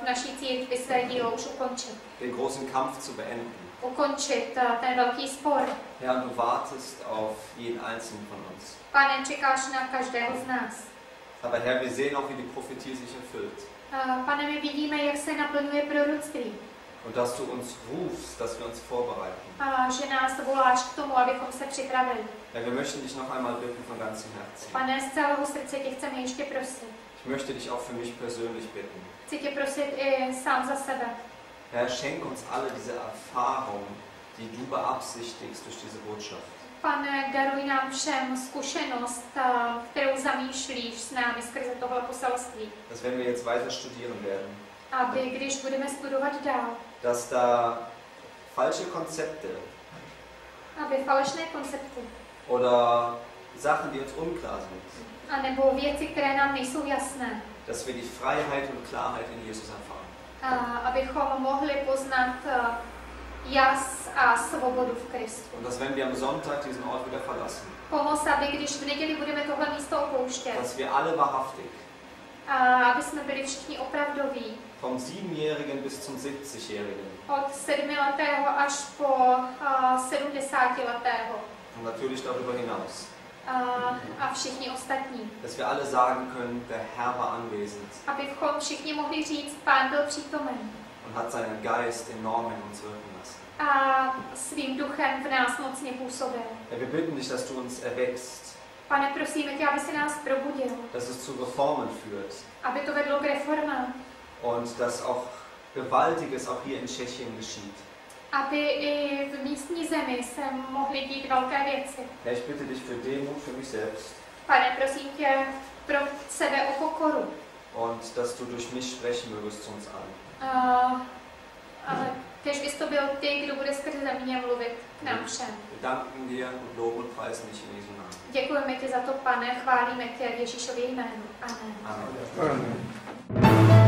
S2: v naší církvi své dílo už ukončit.
S1: Den großen Kampf zu beenden.
S2: Ukončit ten velký spor.
S1: Herr, du wartest auf jeden einzelnen von uns.
S2: Pane, čekáš na každého z nás.
S1: Aber Herr, wir sehen auch, wie die Prophetie sich erfüllt.
S2: Uh, pane, my vidíme, jak se naplňuje proroctví.
S1: Und dass du uns rufst, dass wir uns vorbereiten.
S2: A že nás voláš k tomu, abychom se připravili.
S1: Herr, wir möchten dich noch einmal bitten von ganzem Herzen.
S2: Pane, z celého srdce tě chceme ještě prosit.
S1: Ich möchte dich auch für mich persönlich bitten.
S2: Chci tě prosit i sám za sebe.
S1: Herr, schenk uns alle diese Erfahrung, die du beabsichtigst durch diese Botschaft.
S2: Pane, daruj nám všem zkušenost, a, kterou zamýšlíš s námi skrze tohle poselství.
S1: Dass wenn wir jetzt weiter studieren werden,
S2: Aby, když budeme studovat dál,
S1: dass da falsche Konzepte
S2: aby falešné koncepty,
S1: oder Sachen, die uns unklar sind,
S2: anebo věci, které nám nejsou jasné,
S1: dass wir die Freiheit und Klarheit in Jesus erfahren.
S2: a, abychom mohli poznat a, jas a svobodu v Kristu.
S1: Und dass wenn wir am Sonntag diesen Ort wieder verlassen,
S2: Pomoz, aby když v neděli budeme tohle místo opouštět,
S1: dass wir alle wahrhaftig
S2: A aby jsme byli všichni opravdoví.
S1: vom 7-Jährigen bis zum 70-Jährigen.
S2: Od sedmiletého až po a, 70 letého.
S1: Und natürlich darüber hinaus.
S2: A, a všichni ostatní.
S1: Dass wir alle sagen können, der Herr war anwesend
S2: Abychom všichni mohli říct, pán byl přítomen.
S1: und hat seinen Geist enorm in uns wirken lassen.
S2: A svým duchem v nás mocně působil.
S1: Herr, wir bitten dich, dass du uns erweckst,
S2: Pane, prosíme tě, aby si nás probudil.
S1: dass es zu Reformen führt
S2: Aby to vedlo k reformám.
S1: und dass auch Gewaltiges auch hier in Tschechien geschieht.
S2: Aby i v místní zemi se mohly dít velké věci.
S1: Herr, ich bitte dich für Demut für mich selbst
S2: Pane, prosím tě pro sebe o pokoru.
S1: und dass du durch mich sprechen mögest zu uns allen.
S2: Uh, ale kež bys to byl ty, kdo bude skrze mě mluvit k nám všem.
S1: Wir danken dir und loben und preisen dich in Jesu Namen.
S2: Děkujeme ti za to, pane, chválíme tě v Ježíšově jménu. Amen.
S1: Amen.
S4: Amen.